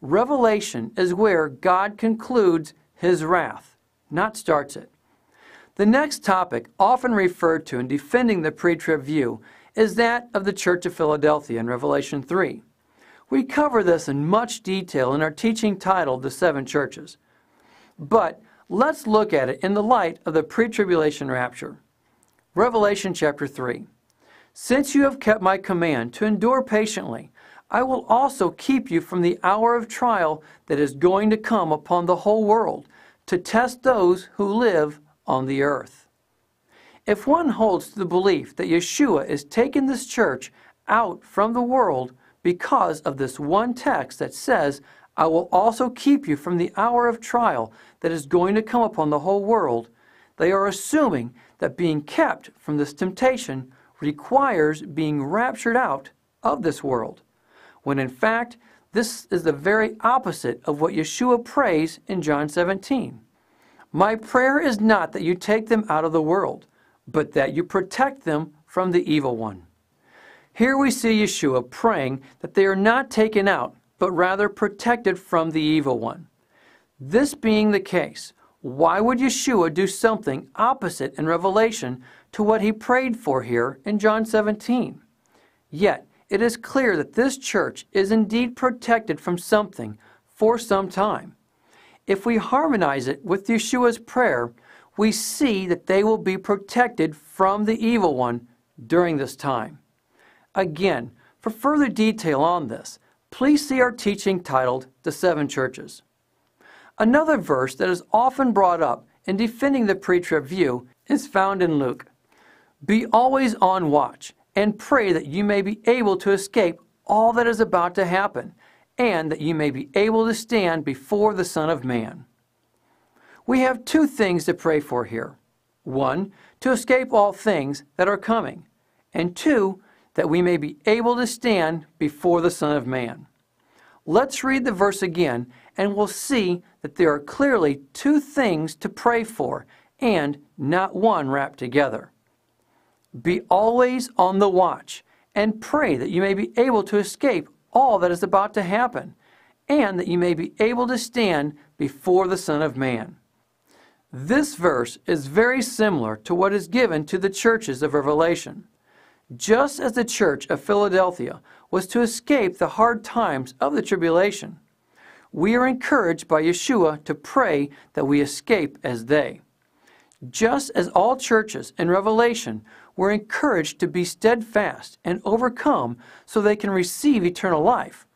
Revelation is where God concludes his wrath, not starts it. The next topic, often referred to in defending the pre trib view, is that of the Church of Philadelphia in Revelation 3. We cover this in much detail in our teaching titled The Seven Churches. But let's look at it in the light of the pre tribulation rapture. Revelation chapter 3. Since you have kept my command to endure patiently, I will also keep you from the hour of trial that is going to come upon the whole world to test those who live on the earth. If one holds to the belief that Yeshua is taking this church out from the world because of this one text that says, I will also keep you from the hour of trial that is going to come upon the whole world, they are assuming that being kept from this temptation requires being raptured out of this world, when in fact, this is the very opposite of what Yeshua prays in John 17. My prayer is not that you take them out of the world, but that you protect them from the evil one. Here we see Yeshua praying that they are not taken out, but rather protected from the evil one. This being the case, why would Yeshua do something opposite in Revelation to what he prayed for here in John 17? Yet, it is clear that this church is indeed protected from something for some time. If we harmonize it with Yeshua's prayer, we see that they will be protected from the evil one during this time. Again, for further detail on this, please see our teaching titled The Seven Churches. Another verse that is often brought up in defending the pre trib view is found in Luke. Be always on watch and pray that you may be able to escape all that is about to happen and that you may be able to stand before the Son of Man. We have two things to pray for here. One, to escape all things that are coming, and two, that we may be able to stand before the Son of Man. Let's read the verse again, and we'll see that there are clearly two things to pray for, and not one wrapped together. Be always on the watch, and pray that you may be able to escape all that is about to happen, and that you may be able to stand before the Son of Man. This verse is very similar to what is given to the churches of Revelation. Just as the church of Philadelphia was to escape the hard times of the tribulation, we are encouraged by Yeshua to pray that we escape as they. Just as all churches in Revelation were encouraged to be steadfast and overcome so they can receive eternal life.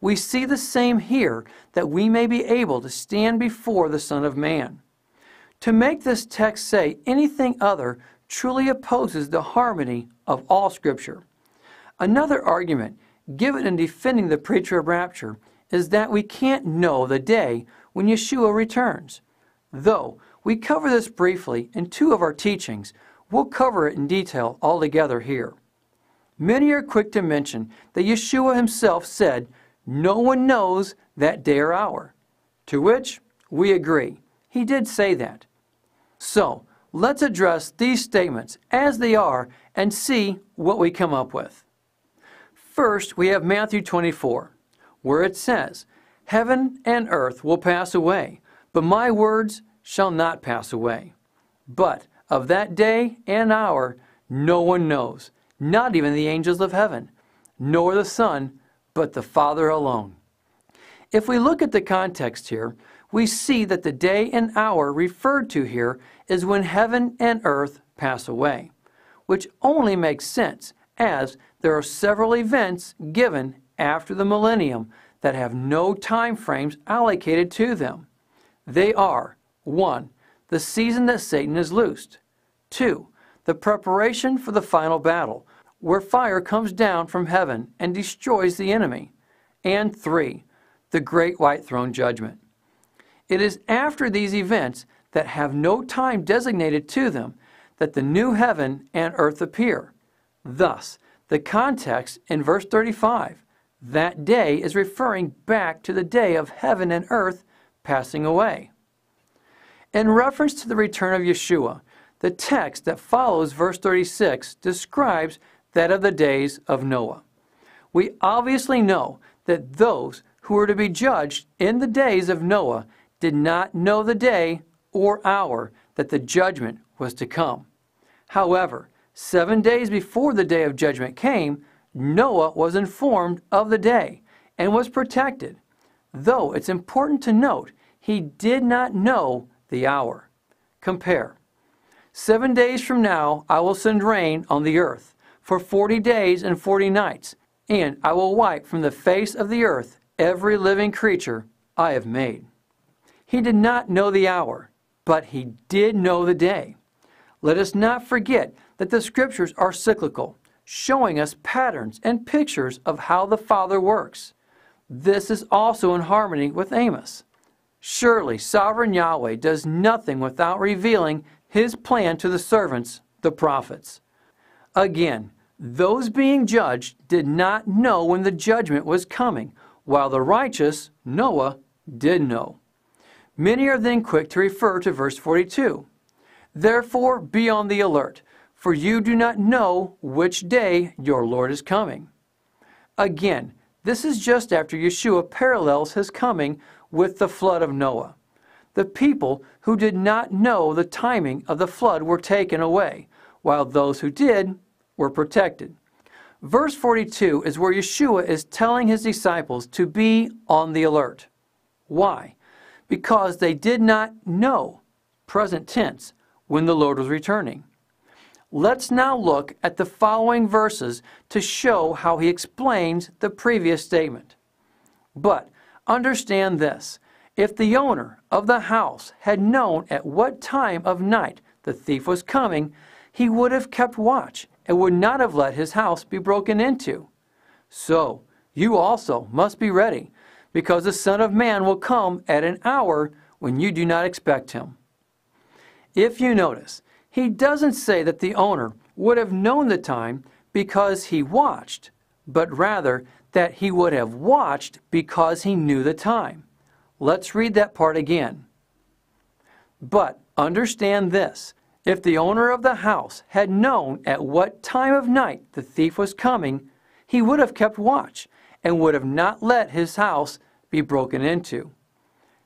We see the same here that we may be able to stand before the Son of Man. To make this text say anything other truly opposes the harmony of all Scripture. Another argument given in defending the pre trib rapture is that we can't know the day when Yeshua returns. Though we cover this briefly in two of our teachings, we'll cover it in detail altogether here. Many are quick to mention that Yeshua himself said, No one knows that day or hour. To which we agree. He did say that. So, let's address these statements as they are and see what we come up with. First, we have Matthew 24, where it says, Heaven and earth will pass away, but my words shall not pass away. But of that day and hour no one knows, not even the angels of heaven, nor the Son, but the Father alone. If we look at the context here, we see that the day and hour referred to here is when heaven and earth pass away, which only makes sense as there are several events given after the millennium that have no time frames allocated to them. They are 1. The season that Satan is loosed. 2. The preparation for the final battle, where fire comes down from heaven and destroys the enemy. And 3 the great white throne judgment. It is after these events that have no time designated to them that the new heaven and earth appear. Thus, the context in verse 35, that day is referring back to the day of heaven and earth passing away. In reference to the return of Yeshua, the text that follows verse 36 describes that of the days of Noah. We obviously know that those who were to be judged in the days of Noah did not know the day or hour that the judgment was to come. However, seven days before the day of judgment came, Noah was informed of the day and was protected, though it's important to note he did not know the hour. Compare. Seven days from now I will send rain on the earth for forty days and forty nights, and I will wipe from the face of the earth every living creature I have made. He did not know the hour, but he did know the day. Let us not forget that the scriptures are cyclical, showing us patterns and pictures of how the Father works. This is also in harmony with Amos. Surely, sovereign Yahweh does nothing without revealing his plan to the servants, the prophets. Again, those being judged did not know when the judgment was coming while the righteous, Noah, did know. Many are then quick to refer to verse 42. Therefore, be on the alert, for you do not know which day your Lord is coming. Again, this is just after Yeshua parallels his coming with the flood of Noah. The people who did not know the timing of the flood were taken away, while those who did were protected. Verse 42 is where Yeshua is telling his disciples to be on the alert. Why? Because they did not know, present tense, when the Lord was returning. Let's now look at the following verses to show how he explains the previous statement. But understand this if the owner of the house had known at what time of night the thief was coming, he would have kept watch and would not have let his house be broken into. So you also must be ready, because the Son of Man will come at an hour when you do not expect him. If you notice, he doesn't say that the owner would have known the time because he watched, but rather that he would have watched because he knew the time. Let's read that part again. But understand this if the owner of the house had known at what time of night the thief was coming, he would have kept watch and would have not let his house be broken into.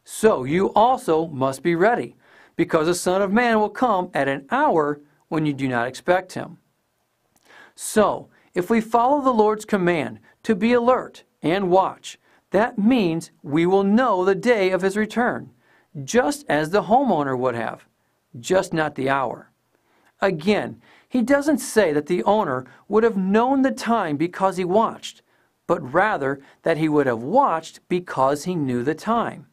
So you also must be ready, because the Son of Man will come at an hour when you do not expect him. So, if we follow the Lord's command to be alert and watch, that means we will know the day of his return, just as the homeowner would have just not the hour. Again, he doesn't say that the owner would have known the time because he watched, but rather that he would have watched because he knew the time.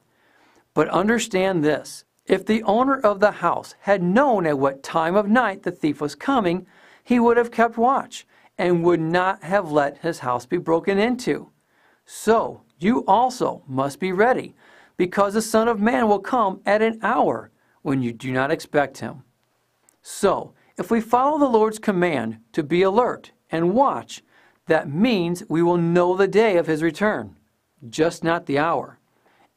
But understand this If the owner of the house had known at what time of night the thief was coming, he would have kept watch and would not have let his house be broken into. So you also must be ready, because the Son of Man will come at an hour when you do not expect him. So, if we follow the Lord's command to be alert and watch, that means we will know the day of his return, just not the hour.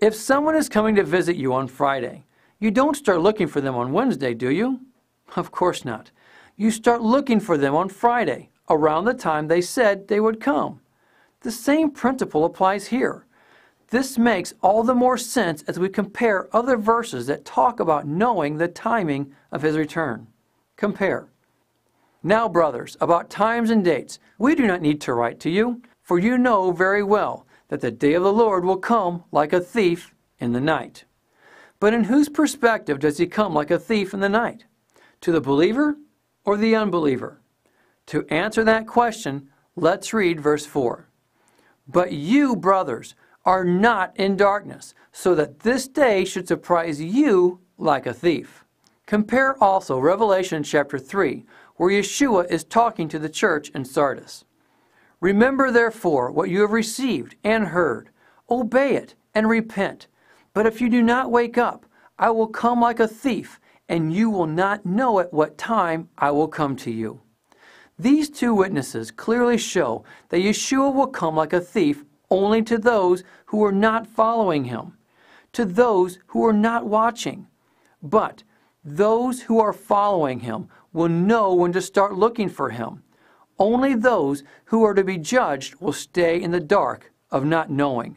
If someone is coming to visit you on Friday, you don't start looking for them on Wednesday, do you? Of course not. You start looking for them on Friday, around the time they said they would come. The same principle applies here. This makes all the more sense as we compare other verses that talk about knowing the timing of his return. Compare. Now, brothers, about times and dates, we do not need to write to you, for you know very well that the day of the Lord will come like a thief in the night. But in whose perspective does he come like a thief in the night? To the believer or the unbeliever? To answer that question, let's read verse 4. But you, brothers, are not in darkness, so that this day should surprise you like a thief. Compare also Revelation chapter 3, where Yeshua is talking to the church in Sardis. Remember therefore what you have received and heard, obey it and repent. But if you do not wake up, I will come like a thief, and you will not know at what time I will come to you. These two witnesses clearly show that Yeshua will come like a thief only to those who are not following him, to those who are not watching. But those who are following him will know when to start looking for him. Only those who are to be judged will stay in the dark of not knowing.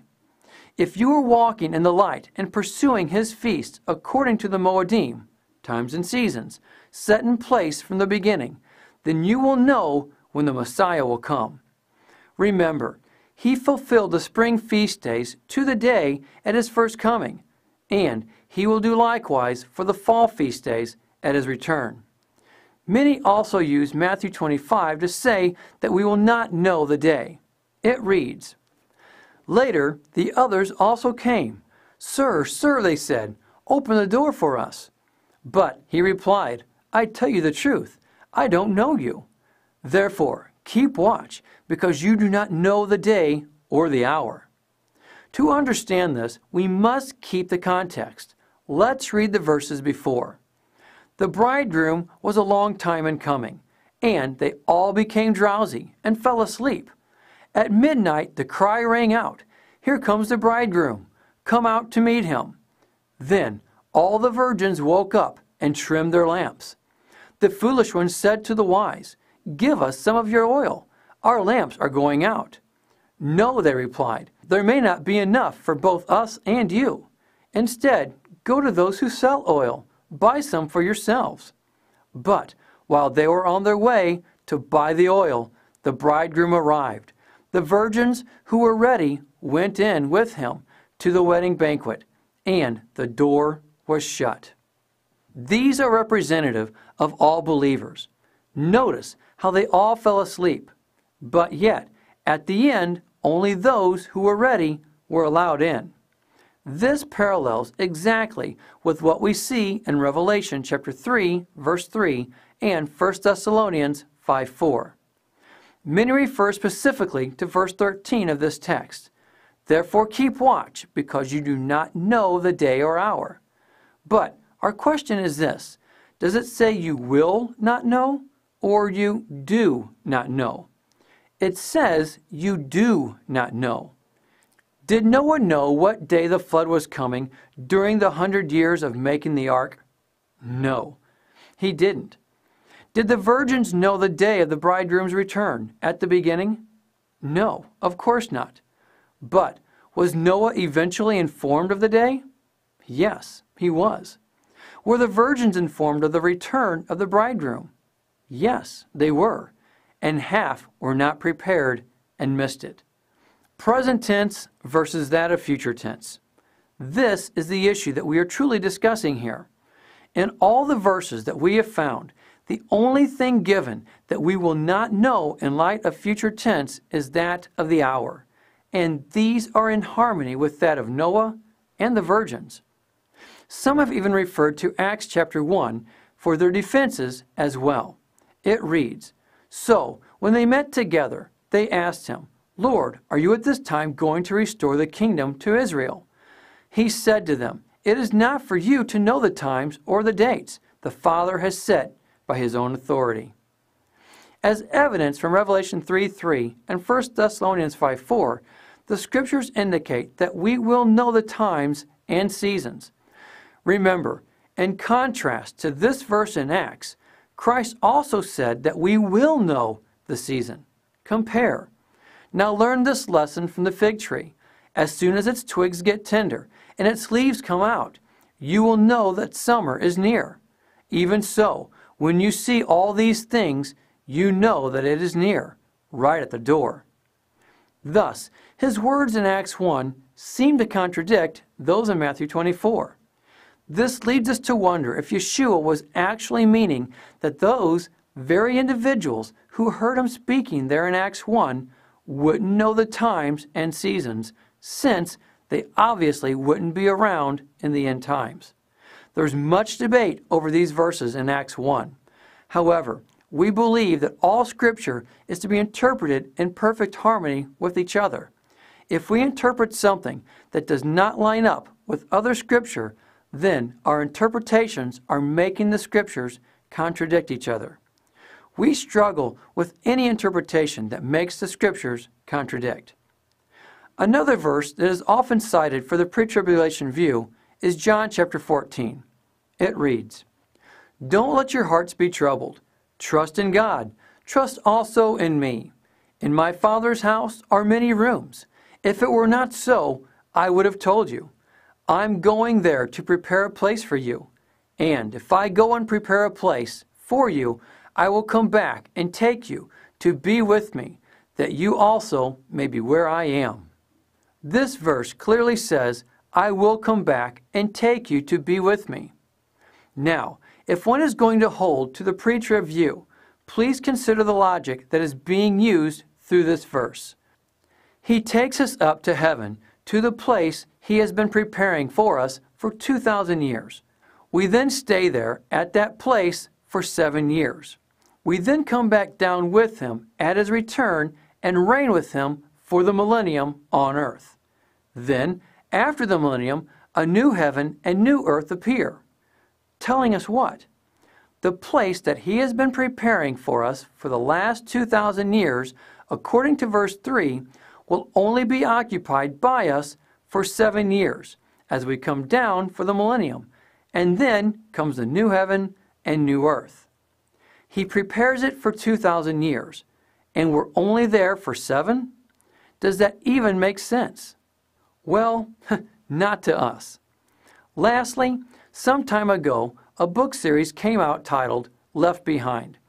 If you are walking in the light and pursuing his feasts according to the Moedim, times and seasons, set in place from the beginning, then you will know when the Messiah will come. Remember, he fulfilled the spring feast days to the day at his first coming, and he will do likewise for the fall feast days at his return. Many also use Matthew 25 to say that we will not know the day. It reads Later, the others also came. Sir, sir, they said, open the door for us. But he replied, I tell you the truth, I don't know you. Therefore, keep watch because you do not know the day or the hour. To understand this, we must keep the context. Let's read the verses before. The bridegroom was a long time in coming, and they all became drowsy and fell asleep. At midnight the cry rang out, Here comes the bridegroom! Come out to meet him! Then all the virgins woke up and trimmed their lamps. The foolish ones said to the wise, Give us some of your oil our lamps are going out. No, they replied, there may not be enough for both us and you. Instead, go to those who sell oil, buy some for yourselves. But while they were on their way to buy the oil, the bridegroom arrived. The virgins who were ready went in with him to the wedding banquet, and the door was shut. These are representative of all believers. Notice how they all fell asleep. But yet, at the end, only those who were ready were allowed in. This parallels exactly with what we see in Revelation chapter 3, verse 3, and 1 Thessalonians 5 4. Many refer specifically to verse 13 of this text. Therefore, keep watch, because you do not know the day or hour. But our question is this Does it say you will not know, or you do not know? It says, You do not know. Did Noah know what day the flood was coming during the hundred years of making the ark? No, he didn't. Did the virgins know the day of the bridegroom's return at the beginning? No, of course not. But was Noah eventually informed of the day? Yes, he was. Were the virgins informed of the return of the bridegroom? Yes, they were and half were not prepared and missed it. Present tense versus that of future tense. This is the issue that we are truly discussing here. In all the verses that we have found, the only thing given that we will not know in light of future tense is that of the hour, and these are in harmony with that of Noah and the virgins. Some have even referred to Acts chapter 1 for their defenses as well. It reads So, when they met together, they asked him, Lord, are you at this time going to restore the kingdom to Israel? He said to them, It is not for you to know the times or the dates the Father has set by his own authority. As evidence from Revelation 3 3 and 1 Thessalonians 5 4, the scriptures indicate that we will know the times and seasons. Remember, in contrast to this verse in Acts, Christ also said that we will know the season. Compare. Now learn this lesson from the fig tree. As soon as its twigs get tender and its leaves come out, you will know that summer is near. Even so, when you see all these things, you know that it is near, right at the door. Thus, his words in Acts 1 seem to contradict those in Matthew 24. This leads us to wonder if Yeshua was actually meaning that those very individuals who heard him speaking there in Acts 1 wouldn't know the times and seasons, since they obviously wouldn't be around in the end times. There's much debate over these verses in Acts 1. However, we believe that all Scripture is to be interpreted in perfect harmony with each other. If we interpret something that does not line up with other Scripture, then our interpretations are making the Scriptures contradict each other. We struggle with any interpretation that makes the Scriptures contradict. Another verse that is often cited for the pre tribulation view is John chapter 14. It reads, Don't let your hearts be troubled. Trust in God. Trust also in me. In my Father's house are many rooms. If it were not so, I would have told you. I'm going there to prepare a place for you. And if I go and prepare a place for you, I will come back and take you to be with me, that you also may be where I am. This verse clearly says, I will come back and take you to be with me. Now, if one is going to hold to the pre-trib view, please consider the logic that is being used through this verse. He takes us up to heaven, to the place he has been preparing for us for 2,000 years. We then stay there at that place for seven years. We then come back down with him at his return and reign with him for the millennium on earth. Then, after the millennium, a new heaven and new earth appear telling us what? The place that He has been preparing for us for the last 2,000 years, according to verse 3, will only be occupied by us for seven years as we come down for the millennium. And then comes the new heaven and new earth. He prepares it for 2,000 years, and we're only there for seven? Does that even make sense? Well, *laughs* not to us. Lastly, some time ago, a book series came out titled Left Behind.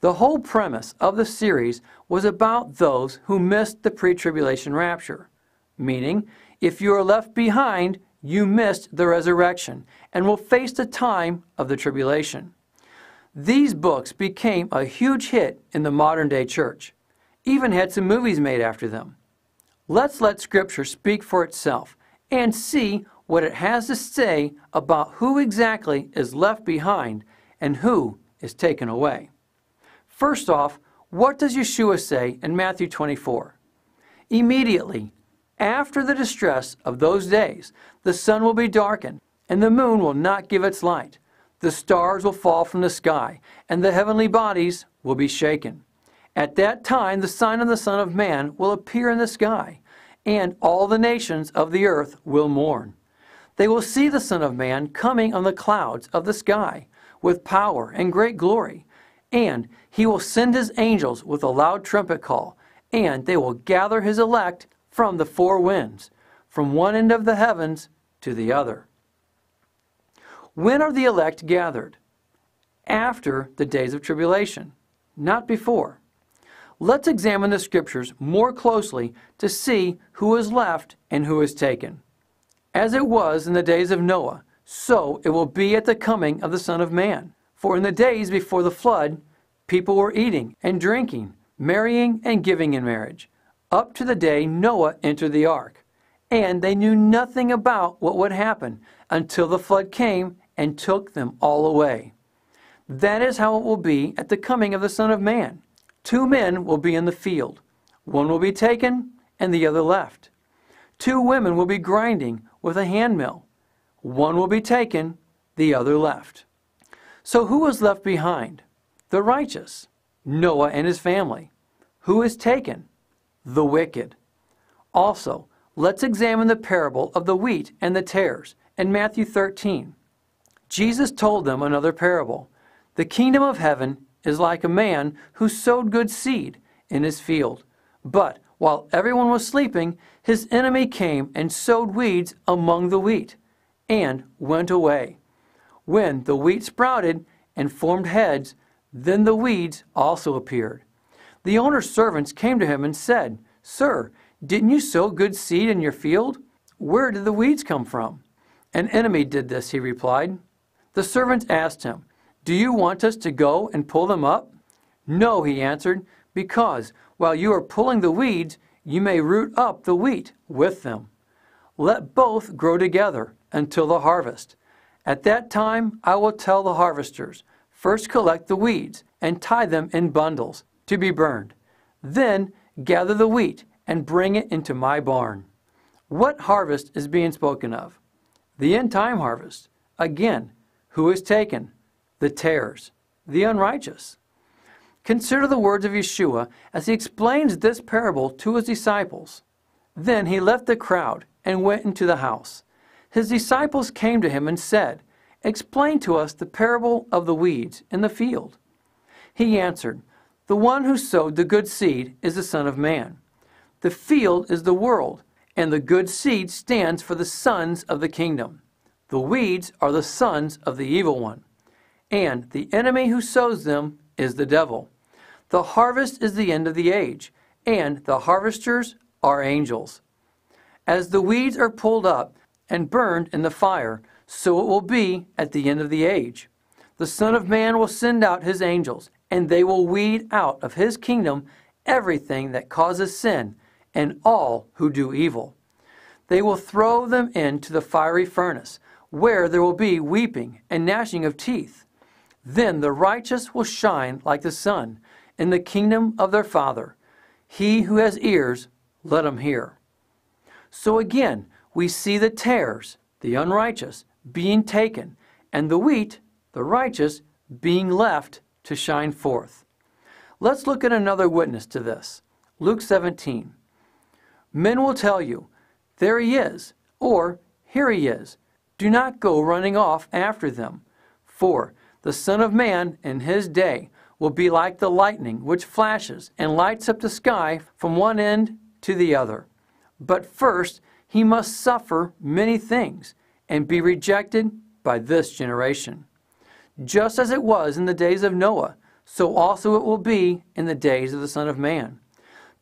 The whole premise of the series was about those who missed the pre tribulation rapture, meaning, if you are left behind, you missed the resurrection and will face the time of the tribulation. These books became a huge hit in the modern day church, even had some movies made after them. Let's let Scripture speak for itself and see what it has to say about who exactly is left behind and who is taken away. First off, what does Yeshua say in Matthew 24? Immediately, after the distress of those days, the sun will be darkened, and the moon will not give its light. The stars will fall from the sky, and the heavenly bodies will be shaken. At that time, the sign of the Son of Man will appear in the sky, and all the nations of the earth will mourn. They will see the Son of Man coming on the clouds of the sky with power and great glory. And he will send his angels with a loud trumpet call, and they will gather his elect from the four winds, from one end of the heavens to the other. When are the elect gathered? After the days of tribulation, not before. Let's examine the scriptures more closely to see who is left and who is taken. As it was in the days of Noah, so it will be at the coming of the Son of Man. For in the days before the flood, people were eating and drinking, marrying and giving in marriage, up to the day Noah entered the ark. and they knew nothing about what would happen until the flood came and took them all away. That is how it will be at the coming of the Son of Man. Two men will be in the field, one will be taken and the other left. Two women will be grinding with a handmill, one will be taken, the other left. So who was left behind? The righteous, Noah and his family. Who is taken? The wicked. Also, let's examine the parable of the wheat and the tares in Matthew 13. Jesus told them another parable. The kingdom of heaven is like a man who sowed good seed in his field. But while everyone was sleeping, his enemy came and sowed weeds among the wheat and went away. When the wheat sprouted and formed heads, then the weeds also appeared. The owner's servants came to him and said, Sir, didn't you sow good seed in your field? Where did the weeds come from? An enemy did this, he replied. The servants asked him, Do you want us to go and pull them up? No, he answered, because while you are pulling the weeds, you may root up the wheat with them. Let both grow together until the harvest. At that time I will tell the harvesters, First collect the weeds and tie them in bundles to be burned. Then gather the wheat and bring it into my barn. What harvest is being spoken of? The end time harvest. Again, who is taken? The tares, the unrighteous. Consider the words of Yeshua as he explains this parable to his disciples. Then he left the crowd and went into the house. His disciples came to him and said, Explain to us the parable of the weeds in the field. He answered, The one who sowed the good seed is the Son of Man. The field is the world, and the good seed stands for the sons of the kingdom. The weeds are the sons of the evil one, and the enemy who sows them is the devil. The harvest is the end of the age, and the harvesters are angels. As the weeds are pulled up and burned in the fire, so it will be at the end of the age. The Son of Man will send out his angels, and they will weed out of his kingdom everything that causes sin and all who do evil. They will throw them into the fiery furnace, where there will be weeping and gnashing of teeth. Then the righteous will shine like the sun in the kingdom of their Father. He who has ears, let him hear. So again, we see the tares, the unrighteous, being taken, and the wheat, the righteous, being left to shine forth. Let's look at another witness to this. Luke 17. Men will tell you, There he is, or Here he is. Do not go running off after them. For the Son of Man in his day will be like the lightning which flashes and lights up the sky from one end to the other. But first he must suffer many things and be rejected by this generation. Just as it was in the days of Noah, so also it will be in the days of the Son of Man.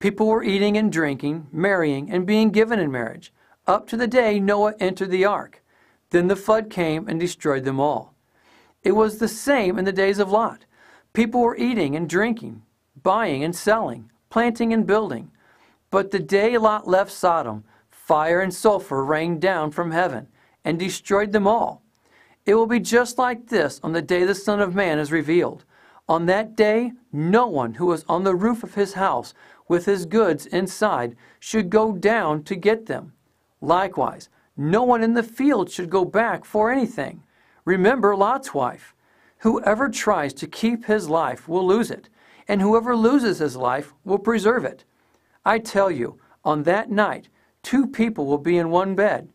People were eating and drinking, marrying, and being given in marriage, up to the day Noah entered the ark. Then the flood came and destroyed them all. It was the same in the days of Lot. People were eating and drinking, buying and selling, planting and building. But the day Lot left Sodom, fire and sulfur rained down from heaven and destroyed them all. It will be just like this on the day the Son of Man is revealed. On that day, no one who was on the roof of his house with his goods inside should go down to get them. Likewise, no one in the field should go back for anything. Remember Lot's wife. Whoever tries to keep his life will lose it, and whoever loses his life will preserve it. I tell you, on that night, two people will be in one bed.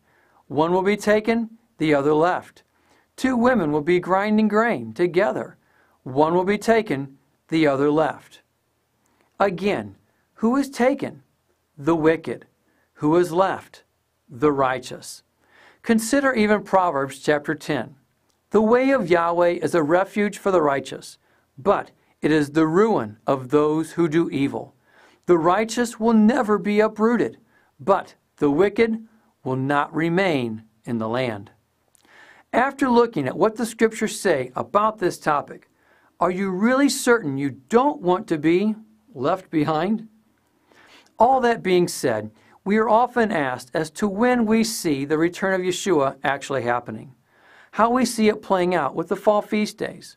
One will be taken, the other left. Two women will be grinding grain together. One will be taken, the other left. Again, who is taken? The wicked. Who is left? The righteous. Consider even Proverbs chapter 10. The way of Yahweh is a refuge for the righteous, but it is the ruin of those who do evil. The righteous will never be uprooted, but the wicked will not remain in the land. After looking at what the scriptures say about this topic, are you really certain you don't want to be left behind? All that being said, We are often asked as to when we see the return of Yeshua actually happening, how we see it playing out with the fall feast days.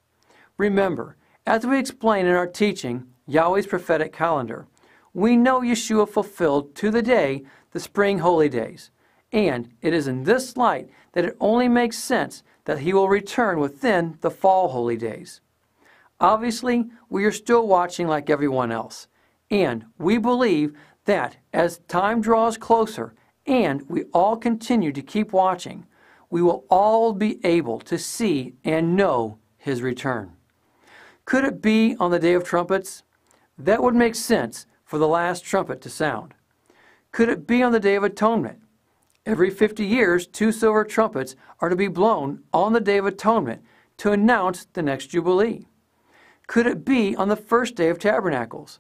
Remember, as we explain in our teaching, Yahweh's prophetic calendar, we know Yeshua fulfilled to the day the spring holy days, and it is in this light that it only makes sense that he will return within the fall holy days. Obviously, we are still watching like everyone else, and we believe that as time draws closer and we all continue to keep watching, we will all be able to see and know his return. Could it be on the Day of Trumpets? That would make sense for the last trumpet to sound. Could it be on the Day of Atonement? Every 50 years, two silver trumpets are to be blown on the Day of Atonement to announce the next Jubilee. Could it be on the first day of Tabernacles?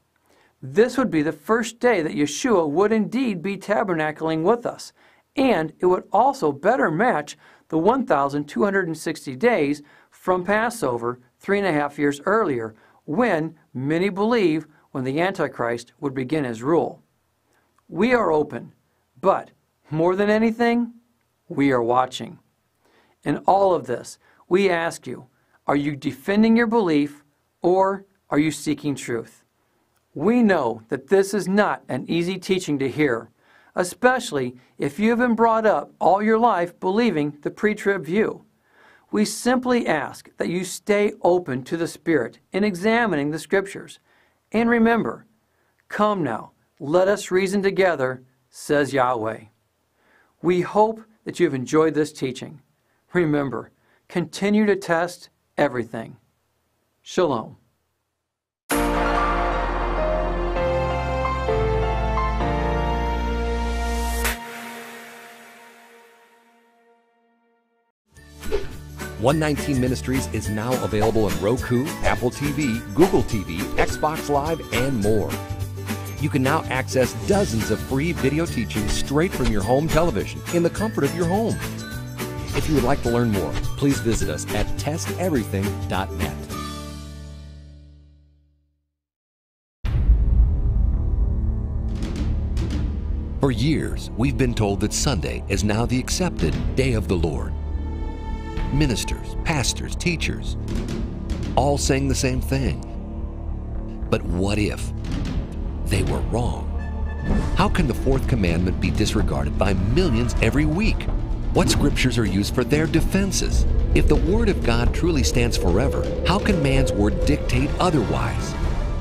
This would be the first day that Yeshua would indeed be tabernacling with us, and it would also better match the 1,260 days from Passover three and a half years earlier, when many believe when the Antichrist would begin his rule. We are open, but more than anything, we are watching. In all of this, we ask you are you defending your belief or are you seeking truth? We know that this is not an easy teaching to hear, especially if you have been brought up all your life believing the pre trib view. We simply ask that you stay open to the Spirit in examining the Scriptures. And remember, come now, let us reason together, says Yahweh. We hope that you have enjoyed this teaching. Remember, continue to test everything. Shalom.
One Nineteen Ministries is now available on Roku, Apple TV, Google TV, Xbox Live, and more. You can now access dozens of free video teachings straight from your home television in the comfort of your home. If you would like to learn more, please visit us at testeverything.net. For years, we've been told that Sunday is now the accepted day of the Lord. Ministers, pastors, teachers, all saying the same thing. But what if they were wrong? How can the fourth commandment be disregarded by millions every week? What scriptures are used for their defenses? If the Word of God truly stands forever, how can man's word dictate otherwise?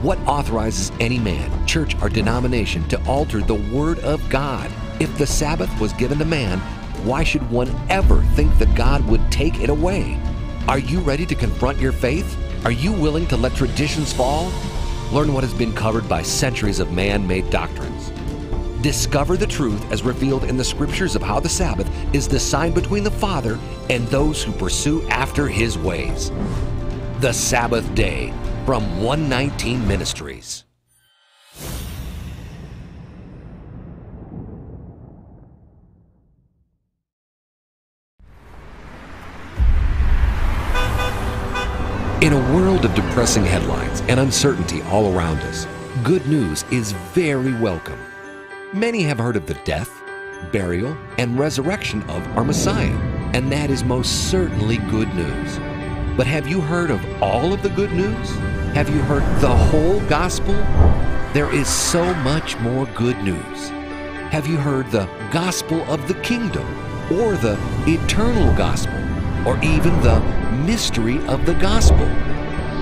What authorizes any man, church, or denomination to alter the Word of God? If the Sabbath was given to man, why should one ever think that God would take it away? Are you ready to confront your faith? Are you willing to let traditions fall? Learn what has been covered by centuries of man made doctrines. Discover the truth as revealed in the scriptures of how the Sabbath is the sign between the Father and those who pursue after his ways. The Sabbath Day from 119 Ministries. In a world of depressing headlines and uncertainty all around us, good news is very welcome. Many have heard of the death, burial, and resurrection of our Messiah, and that is most certainly good news. But have you heard of all of the good news? Have you heard the whole gospel? There is so much more good news. Have you heard the gospel of the kingdom, or the eternal gospel, or even the mystery of the gospel?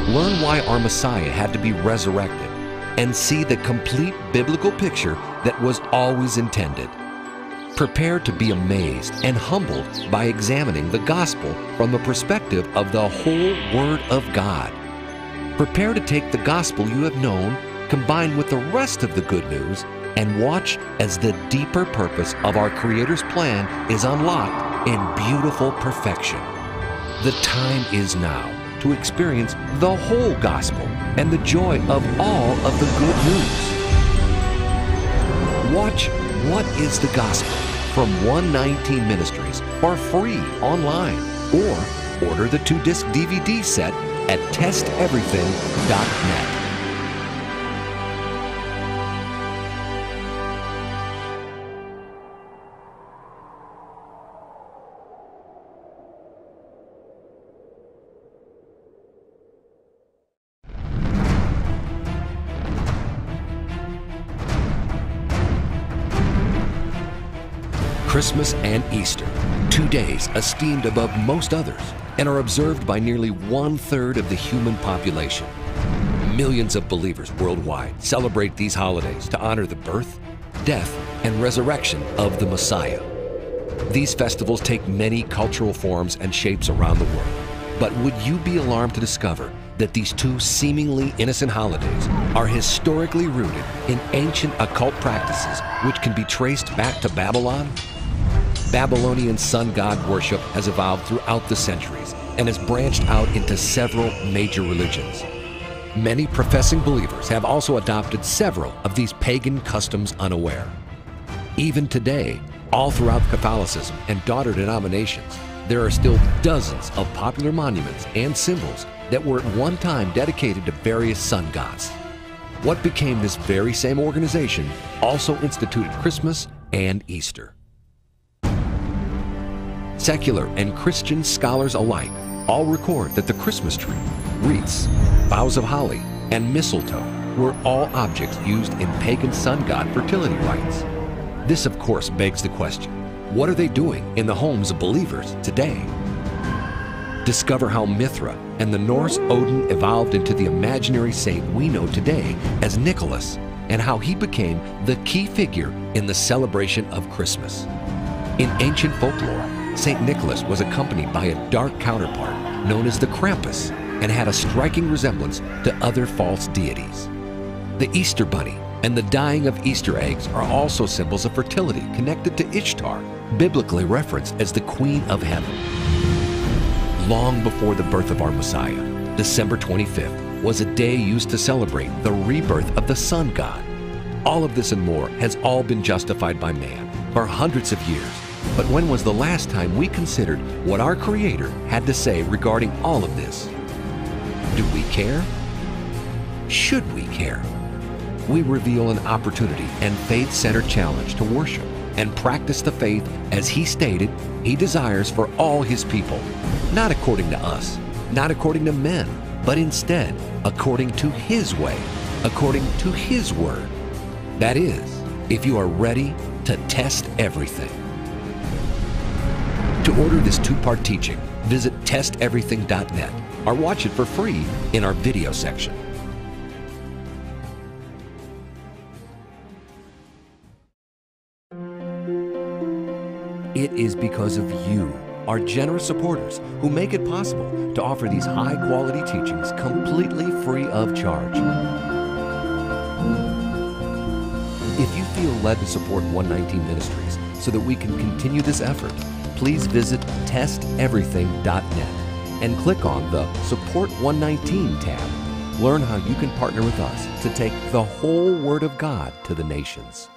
Learn why our Messiah had to be resurrected and see the complete biblical picture that was always intended. Prepare to be amazed and humbled by examining the gospel from the perspective of the whole Word of God. Prepare to take the gospel you have known, combined with the rest of the good news, and watch as the deeper purpose of our Creator's plan is unlocked in beautiful perfection. The time is now to experience the whole gospel and the joy of all of the good news. Watch What is the Gospel from 119 Ministries for free online or order the two disc DVD set at testeverything.net. Christmas and Easter, two days esteemed above most others and are observed by nearly one third of the human population. Millions of believers worldwide celebrate these holidays to honor the birth, death, and resurrection of the Messiah. These festivals take many cultural forms and shapes around the world. But would you be alarmed to discover that these two seemingly innocent holidays are historically rooted in ancient occult practices which can be traced back to Babylon? Babylonian sun god worship has evolved throughout the centuries and has branched out into several major religions. Many professing believers have also adopted several of these pagan customs unaware. Even today, all throughout Catholicism and daughter denominations, there are still dozens of popular monuments and symbols that were at one time dedicated to various sun gods. What became this very same organization also instituted Christmas and Easter. Secular and Christian scholars alike all record that the Christmas tree, wreaths, boughs of holly, and mistletoe were all objects used in pagan sun god fertility rites. This, of course, begs the question what are they doing in the homes of believers today? Discover how Mithra and the Norse Odin evolved into the imaginary saint we know today as Nicholas, and how he became the key figure in the celebration of Christmas. In ancient folklore, St. Nicholas was accompanied by a dark counterpart known as the Krampus and had a striking resemblance to other false deities. The Easter Bunny and the dying of Easter eggs are also symbols of fertility connected to Ishtar, biblically referenced as the Queen of Heaven. Long before the birth of our Messiah, December 25th was a day used to celebrate the rebirth of the sun god. All of this and more has all been justified by man for hundreds of years. But when was the last time we considered what our Creator had to say regarding all of this? Do we care? Should we care? We reveal an opportunity and faith centered challenge to worship and practice the faith as He stated He desires for all His people, not according to us, not according to men, but instead according to His way, according to His word. That is, if you are ready to test everything. To order this two part teaching, visit testeverything.net or watch it for free in our video section. It is because of you, our generous supporters, who make it possible to offer these high quality teachings completely free of charge. If you feel led to support 119 Ministries so that we can continue this effort, please visit testeverything.net and click on the Support 119 tab. Learn how you can partner with us to take the whole Word of God to the nations.